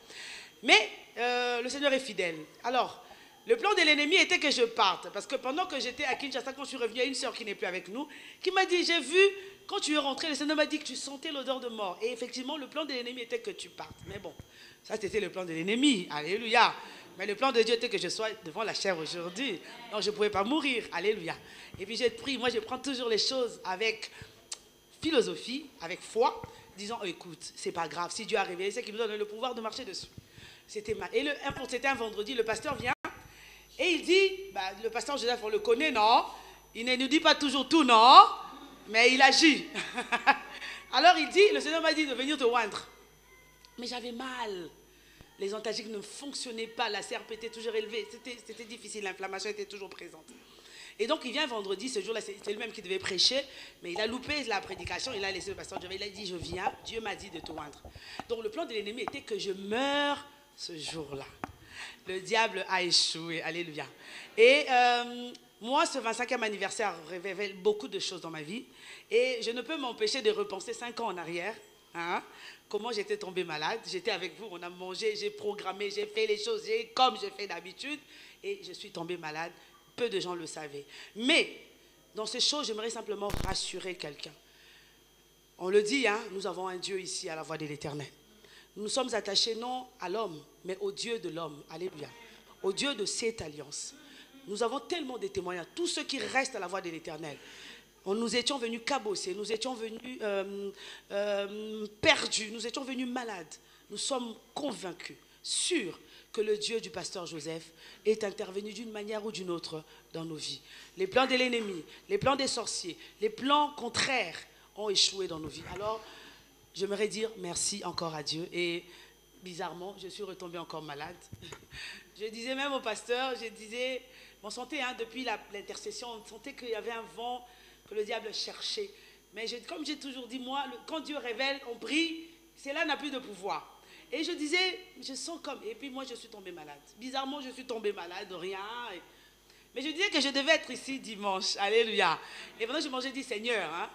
Mais euh, le Seigneur est fidèle. Alors, le plan de l'ennemi était que je parte, parce que pendant que j'étais à Kinshasa, quand je suis revenue, il y a une soeur qui n'est plus avec nous, qui m'a dit, j'ai vu quand tu es rentré, le Seigneur m'a dit que tu sentais l'odeur de mort. Et effectivement, le plan de l'ennemi était que tu partes. Mais bon, ça c'était le plan de l'ennemi. Alléluia. Mais le plan de Dieu était que je sois devant la chair aujourd'hui. Donc je ne pouvais pas mourir. Alléluia. Et puis j'ai pris, moi je prends toujours les choses avec philosophie, avec foi, disant oh, écoute, c'est pas grave, si Dieu a révélé, c'est qu'il me donne le pouvoir de marcher dessus. C'était mal. Et c'était un vendredi, le pasteur vient et il dit bah, le pasteur Joseph, on le connaît, non? Il ne nous dit pas toujours tout, non? Mais il agit. Alors il dit, le Seigneur m'a dit de venir te oindre. Mais j'avais mal. Les antalgiques ne fonctionnaient pas, la serpe était toujours élevée, c'était difficile, l'inflammation était toujours présente. Et donc il vient vendredi, ce jour-là, c'est lui-même qui devait prêcher, mais il a loupé la prédication, il a laissé le pasteur il a dit, je viens, Dieu m'a dit de te oindre. Donc le plan de l'ennemi était que je meure ce jour-là. Le diable a échoué, alléluia. Et euh, moi, ce 25e anniversaire révèle beaucoup de choses dans ma vie. Et je ne peux m'empêcher de repenser cinq ans en arrière. Hein, comment j'étais tombée malade. J'étais avec vous, on a mangé, j'ai programmé, j'ai fait les choses comme je fais d'habitude. Et je suis tombée malade. Peu de gens le savaient. Mais dans ces choses, j'aimerais simplement rassurer quelqu'un. On le dit, hein, nous avons un Dieu ici à la voix de l'éternel. Nous sommes attachés non à l'homme, mais au Dieu de l'homme. Alléluia. Au Dieu de cette alliance. Nous avons tellement de témoignages. Tous ceux qui restent à la voix de l'éternel. Nous étions venus cabosser, nous étions venus euh, euh, perdus, nous étions venus malades. Nous sommes convaincus, sûrs que le Dieu du pasteur Joseph est intervenu d'une manière ou d'une autre dans nos vies. Les plans de l'ennemi, les plans des sorciers, les plans contraires ont échoué dans nos vies. Alors, j'aimerais dire merci encore à Dieu. Et bizarrement, je suis retombée encore malade. Je disais même au pasteur, je disais, on sentait hein, depuis l'intercession, on sentait qu'il y avait un vent que le diable cherchait. Mais comme j'ai toujours dit, moi, quand Dieu révèle, on prie, cela n'a plus de pouvoir. Et je disais, je sens comme. Et puis moi, je suis tombée malade. Bizarrement, je suis tombée malade, rien. Mais je disais que je devais être ici dimanche. Alléluia. Et pendant je mangeais, dit Seigneur, hein,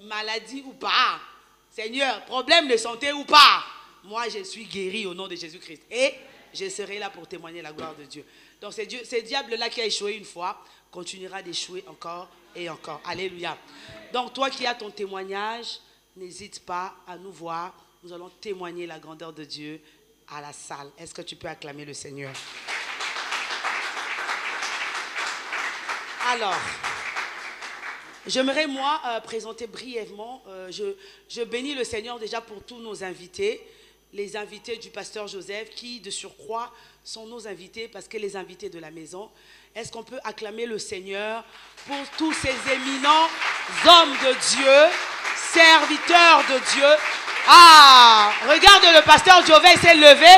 maladie ou pas, Seigneur, problème de santé ou pas, moi, je suis guéri au nom de Jésus-Christ. Et je serai là pour témoigner la gloire de Dieu. Donc, ce diable-là qui a échoué une fois, continuera d'échouer encore et encore. Alléluia. Donc, toi qui as ton témoignage, n'hésite pas à nous voir. Nous allons témoigner la grandeur de Dieu à la salle. Est-ce que tu peux acclamer le Seigneur? Alors, j'aimerais moi euh, présenter brièvement, euh, je, je bénis le Seigneur déjà pour tous nos invités les invités du pasteur Joseph, qui de surcroît sont nos invités parce que les invités de la maison. Est-ce qu'on peut acclamer le Seigneur pour tous ces éminents hommes de Dieu, serviteurs de Dieu? Ah, regarde le pasteur Joseph s'est levé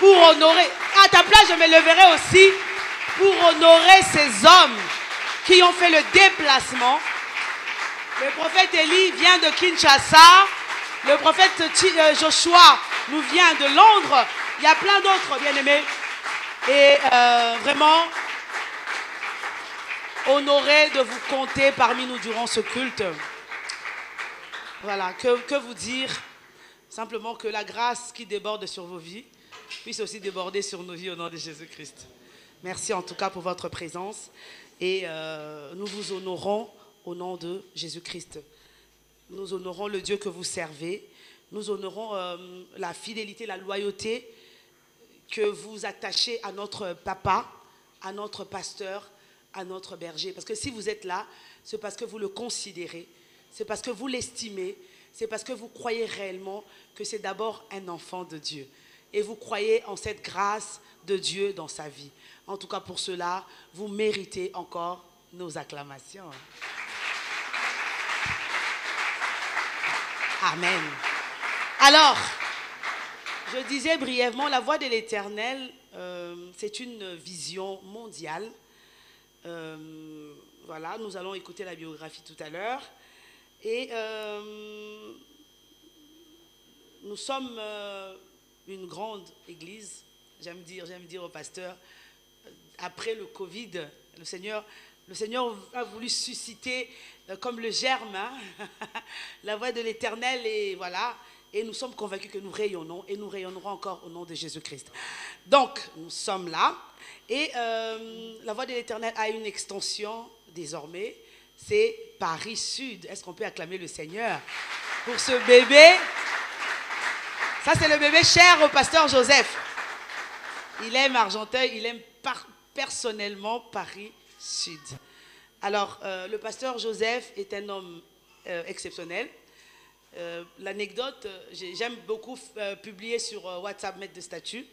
pour honorer. À ta place, je me leverai aussi pour honorer ces hommes qui ont fait le déplacement. Le prophète Élie vient de Kinshasa. Le prophète euh, Joshua nous vient de Londres. Il y a plein d'autres, bien-aimés. Et euh, vraiment, honoré de vous compter parmi nous durant ce culte. Voilà, que, que vous dire Simplement que la grâce qui déborde sur vos vies puisse aussi déborder sur nos vies au nom de Jésus-Christ. Merci en tout cas pour votre présence et euh, nous vous honorons au nom de Jésus-Christ. Nous honorons le Dieu que vous servez nous honorons euh, la fidélité, la loyauté que vous attachez à notre papa, à notre pasteur, à notre berger. Parce que si vous êtes là, c'est parce que vous le considérez, c'est parce que vous l'estimez, c'est parce que vous croyez réellement que c'est d'abord un enfant de Dieu. Et vous croyez en cette grâce de Dieu dans sa vie. En tout cas, pour cela, vous méritez encore nos acclamations. Amen. Alors, je disais brièvement, la voix de l'Éternel, euh, c'est une vision mondiale. Euh, voilà, nous allons écouter la biographie tout à l'heure. Et euh, nous sommes une grande église. J'aime dire, j'aime dire au pasteur, après le Covid, le Seigneur, le Seigneur a voulu susciter comme le germe, hein, la voix de l'Éternel et voilà. Et nous sommes convaincus que nous rayonnons et nous rayonnerons encore au nom de Jésus-Christ. Donc, nous sommes là. Et euh, la voix de l'Éternel a une extension désormais. C'est Paris Sud. Est-ce qu'on peut acclamer le Seigneur pour ce bébé? Ça, c'est le bébé cher au pasteur Joseph. Il aime Argenteuil, il aime personnellement Paris Sud. Alors, euh, le pasteur Joseph est un homme euh, exceptionnel. Euh, l'anecdote, euh, j'aime beaucoup euh, publier sur WhatsApp, mettre des statuts.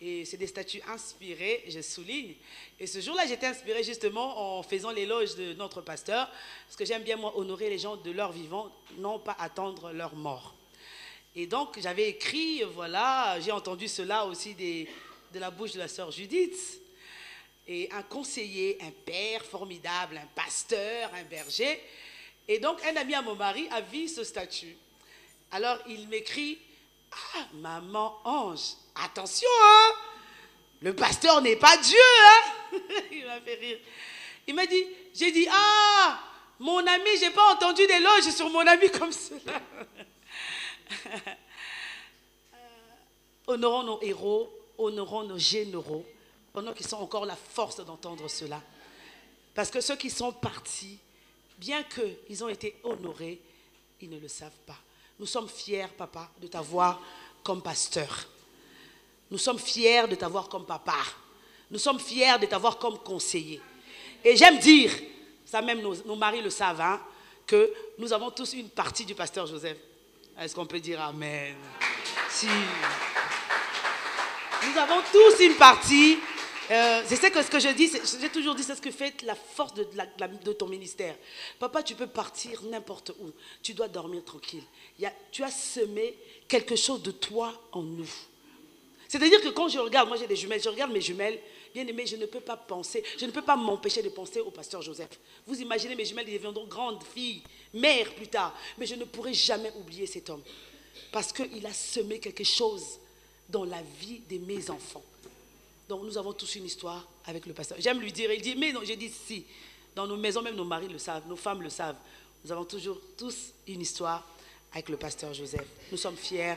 Et c'est des statuts inspirés, je souligne. Et ce jour-là, j'étais inspirée justement en faisant l'éloge de notre pasteur, parce que j'aime bien, moi, honorer les gens de leur vivant, non pas attendre leur mort. Et donc, j'avais écrit, voilà, j'ai entendu cela aussi de la bouche de la sœur Judith. Et un conseiller, un père formidable, un pasteur, un berger, et donc, un ami à mon mari a vu ce statut. Alors, il m'écrit Ah, maman ange, attention, hein, le pasteur n'est pas Dieu. Hein il m'a fait rire. Il m'a dit J'ai dit Ah, mon ami, j'ai pas entendu d'éloge sur mon ami comme cela. honorons nos héros, honorons nos généraux, pendant qu'ils sont encore la force d'entendre cela. Parce que ceux qui sont partis, bien qu'ils ont été honorés, ils ne le savent pas. Nous sommes fiers, papa, de t'avoir comme pasteur. Nous sommes fiers de t'avoir comme papa. Nous sommes fiers de t'avoir comme conseiller. Et j'aime dire, ça même nos, maris le savent, hein, que nous avons tous une partie du pasteur Joseph. Est-ce qu'on peut dire Amen? Si. Nous avons tous une partie. Euh, c'est ce que, ce que je dis, j'ai toujours dit, c'est ce que fait la force de, ton ministère. Papa, tu peux partir n'importe où. Tu dois dormir tranquille. Tu as semé quelque chose de toi en nous. C'est-à-dire que quand je regarde, moi j'ai des jumelles, je regarde mes jumelles, bien aimées, je ne peux pas penser, je ne peux pas m'empêcher de penser au pasteur Joseph. Vous imaginez mes jumelles, ils deviendront grandes filles, mères plus tard, mais je ne pourrai jamais oublier cet homme. Parce qu'il a semé quelque chose dans la vie de mes enfants. Donc nous avons tous une histoire avec le pasteur. J'aime lui dire, il dit, mais non, j'ai dit si. Dans nos maisons, même nos maris le savent, nos femmes le savent. Nous avons toujours tous une histoire avec le pasteur Joseph. Nous sommes fiers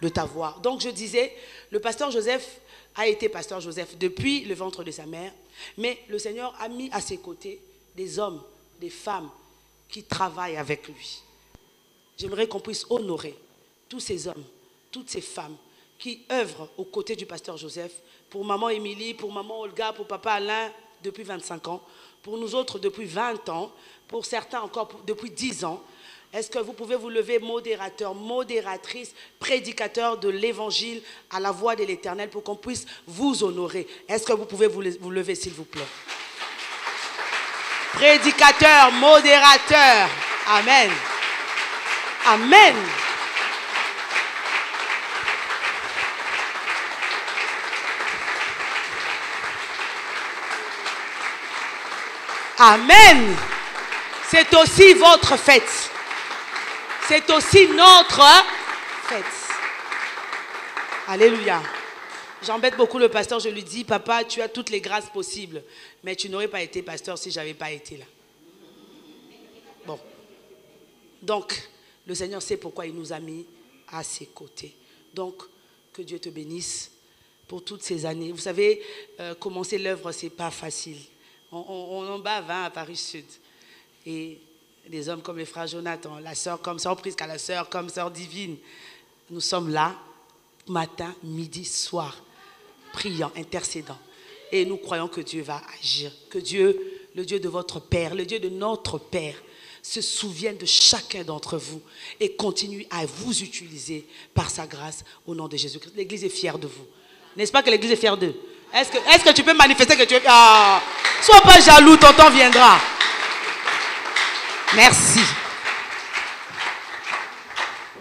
de t'avoir. Donc je disais, le pasteur Joseph a été pasteur Joseph depuis le ventre de sa mère, mais le Seigneur a mis à ses côtés des hommes, des femmes qui travaillent avec lui. J'aimerais qu'on puisse honorer tous ces hommes, toutes ces femmes qui œuvrent aux côtés du pasteur Joseph, pour maman Émilie, pour maman Olga, pour papa Alain depuis 25 ans, pour nous autres depuis 20 ans, pour certains encore depuis 10 ans. Est-ce que vous pouvez vous lever, modérateur, modératrice, prédicateur de l'évangile à la voix de l'éternel, pour qu'on puisse vous honorer? Est-ce que vous pouvez vous vous lever, s'il vous plaît? Prédicateur, modérateur. Amen. Amen. Amen. C'est aussi votre fête. C'est aussi notre fête. Alléluia. J'embête beaucoup le pasteur, je lui dis, papa, tu as toutes les grâces possibles, mais tu n'aurais pas été pasteur si je n'avais pas été là. Bon. Donc, le Seigneur sait pourquoi il nous a mis à ses côtés. Donc, que Dieu te bénisse pour toutes ces années. Vous savez, euh, commencer l'œuvre, ce n'est pas facile. On, en bave hein, à Paris Sud. Et des hommes comme les frères Jonathan, la sœur comme sœur Prisca, la sœur comme sœur divine, nous sommes là, matin, midi, soir, priant, intercédant. Et nous croyons que Dieu va agir, que Dieu, le Dieu de votre Père, le Dieu de notre Père, se souvienne de chacun d'entre vous et continue à vous utiliser par sa grâce au nom de Jésus-Christ. L'Église est fière de vous. N'est-ce pas que l'Église est fière d'eux? Est-ce que, tu peux manifester que tu es... Ah, sois pas jaloux, ton temps viendra. Merci.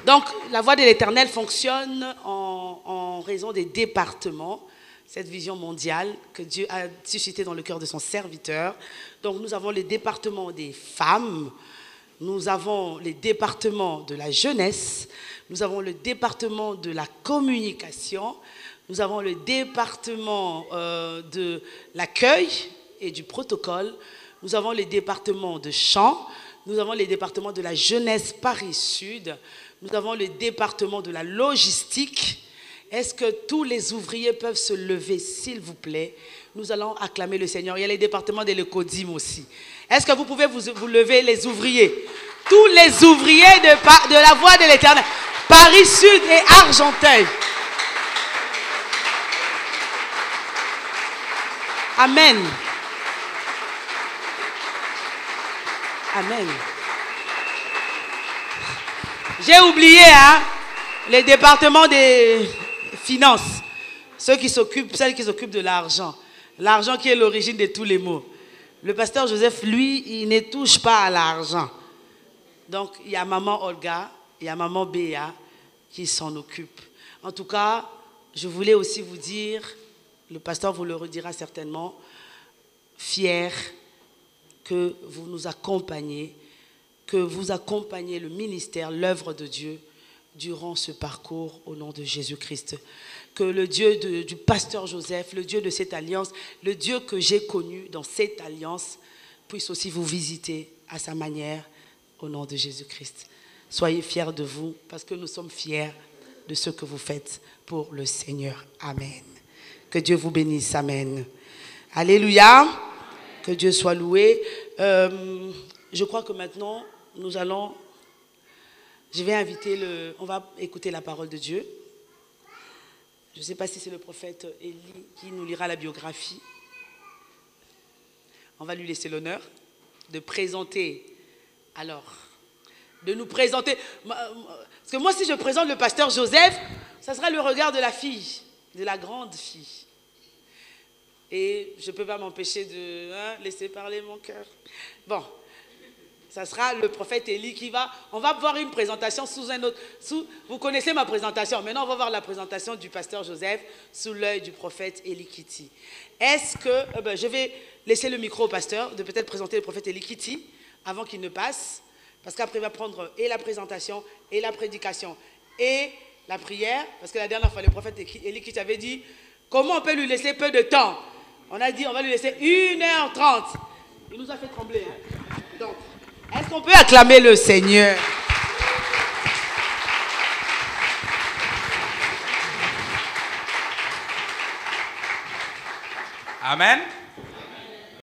Donc, la voix de l'Éternel fonctionne en, raison des départements, cette vision mondiale que Dieu a suscitée dans le cœur de son serviteur. Donc, nous avons les départements des femmes, nous avons les départements de la jeunesse, nous avons le département de la communication, nous avons le département euh, de l'accueil et du protocole, nous avons les départements de chant, nous avons les départements de la jeunesse Paris-Sud, nous avons le département de la logistique. Est-ce que tous les ouvriers peuvent se lever, s'il vous plaît? Nous allons acclamer le Seigneur. Il y a les départements de l'écodim aussi. Est-ce que vous pouvez vous, lever, les ouvriers? Tous les ouvriers de, de la voie de l'éternel. Paris-Sud et Argenteuil. Amen. Amen. J'ai oublié, hein, les départements des finances. Ceux qui s'occupent, celles qui s'occupent de l'argent. L'argent qui est l'origine de tous les maux. Le pasteur Joseph, lui, il ne touche pas à l'argent. Donc, il y a maman Olga, il y a maman Béa qui s'en occupe. En tout cas, je voulais aussi vous dire, le pasteur vous le redira certainement, fier que vous nous accompagnez, que vous accompagnez le ministère, l'œuvre de Dieu durant ce parcours au nom de Jésus-Christ. Que le Dieu du pasteur Joseph, le Dieu de cette alliance, le Dieu que j'ai connu dans cette alliance, puisse aussi vous visiter à sa manière au nom de Jésus-Christ. Soyez fiers de vous parce que nous sommes fiers de ce que vous faites pour le Seigneur. Amen. Que Dieu vous bénisse. Amen. Alléluia. Que Dieu soit loué. Euh, je crois que maintenant, nous allons Je vais inviter le... On va écouter la parole de Dieu. Je ne sais pas si c'est le prophète Élie qui nous lira la biographie. On va lui laisser l'honneur de présenter. Alors, de nous présenter. Parce que moi, si je présente le pasteur Joseph, ça sera le regard de la fille, de la grande fille. Et je ne peux pas m'empêcher de hein, laisser parler mon cœur. Bon, ça sera le prophète Élie qui va. On va voir une présentation sous un autre. Sous, vous connaissez ma présentation. Maintenant, on va voir la présentation du pasteur Joseph sous l'œil du prophète Élie Kitty. Est-ce que. Euh, ben, je vais laisser le micro au pasteur de peut-être présenter le prophète Élie Kitty avant qu'il ne passe. Parce qu'après, il va prendre et la présentation, et la prédication, et la prière. Parce que la dernière fois, le prophète Élie Kitty avait dit comment on peut lui laisser peu de temps? On a dit on va lui laisser 1h30. Il nous a fait trembler. Hein. Donc, est-ce qu'on peut acclamer le Seigneur? Amen.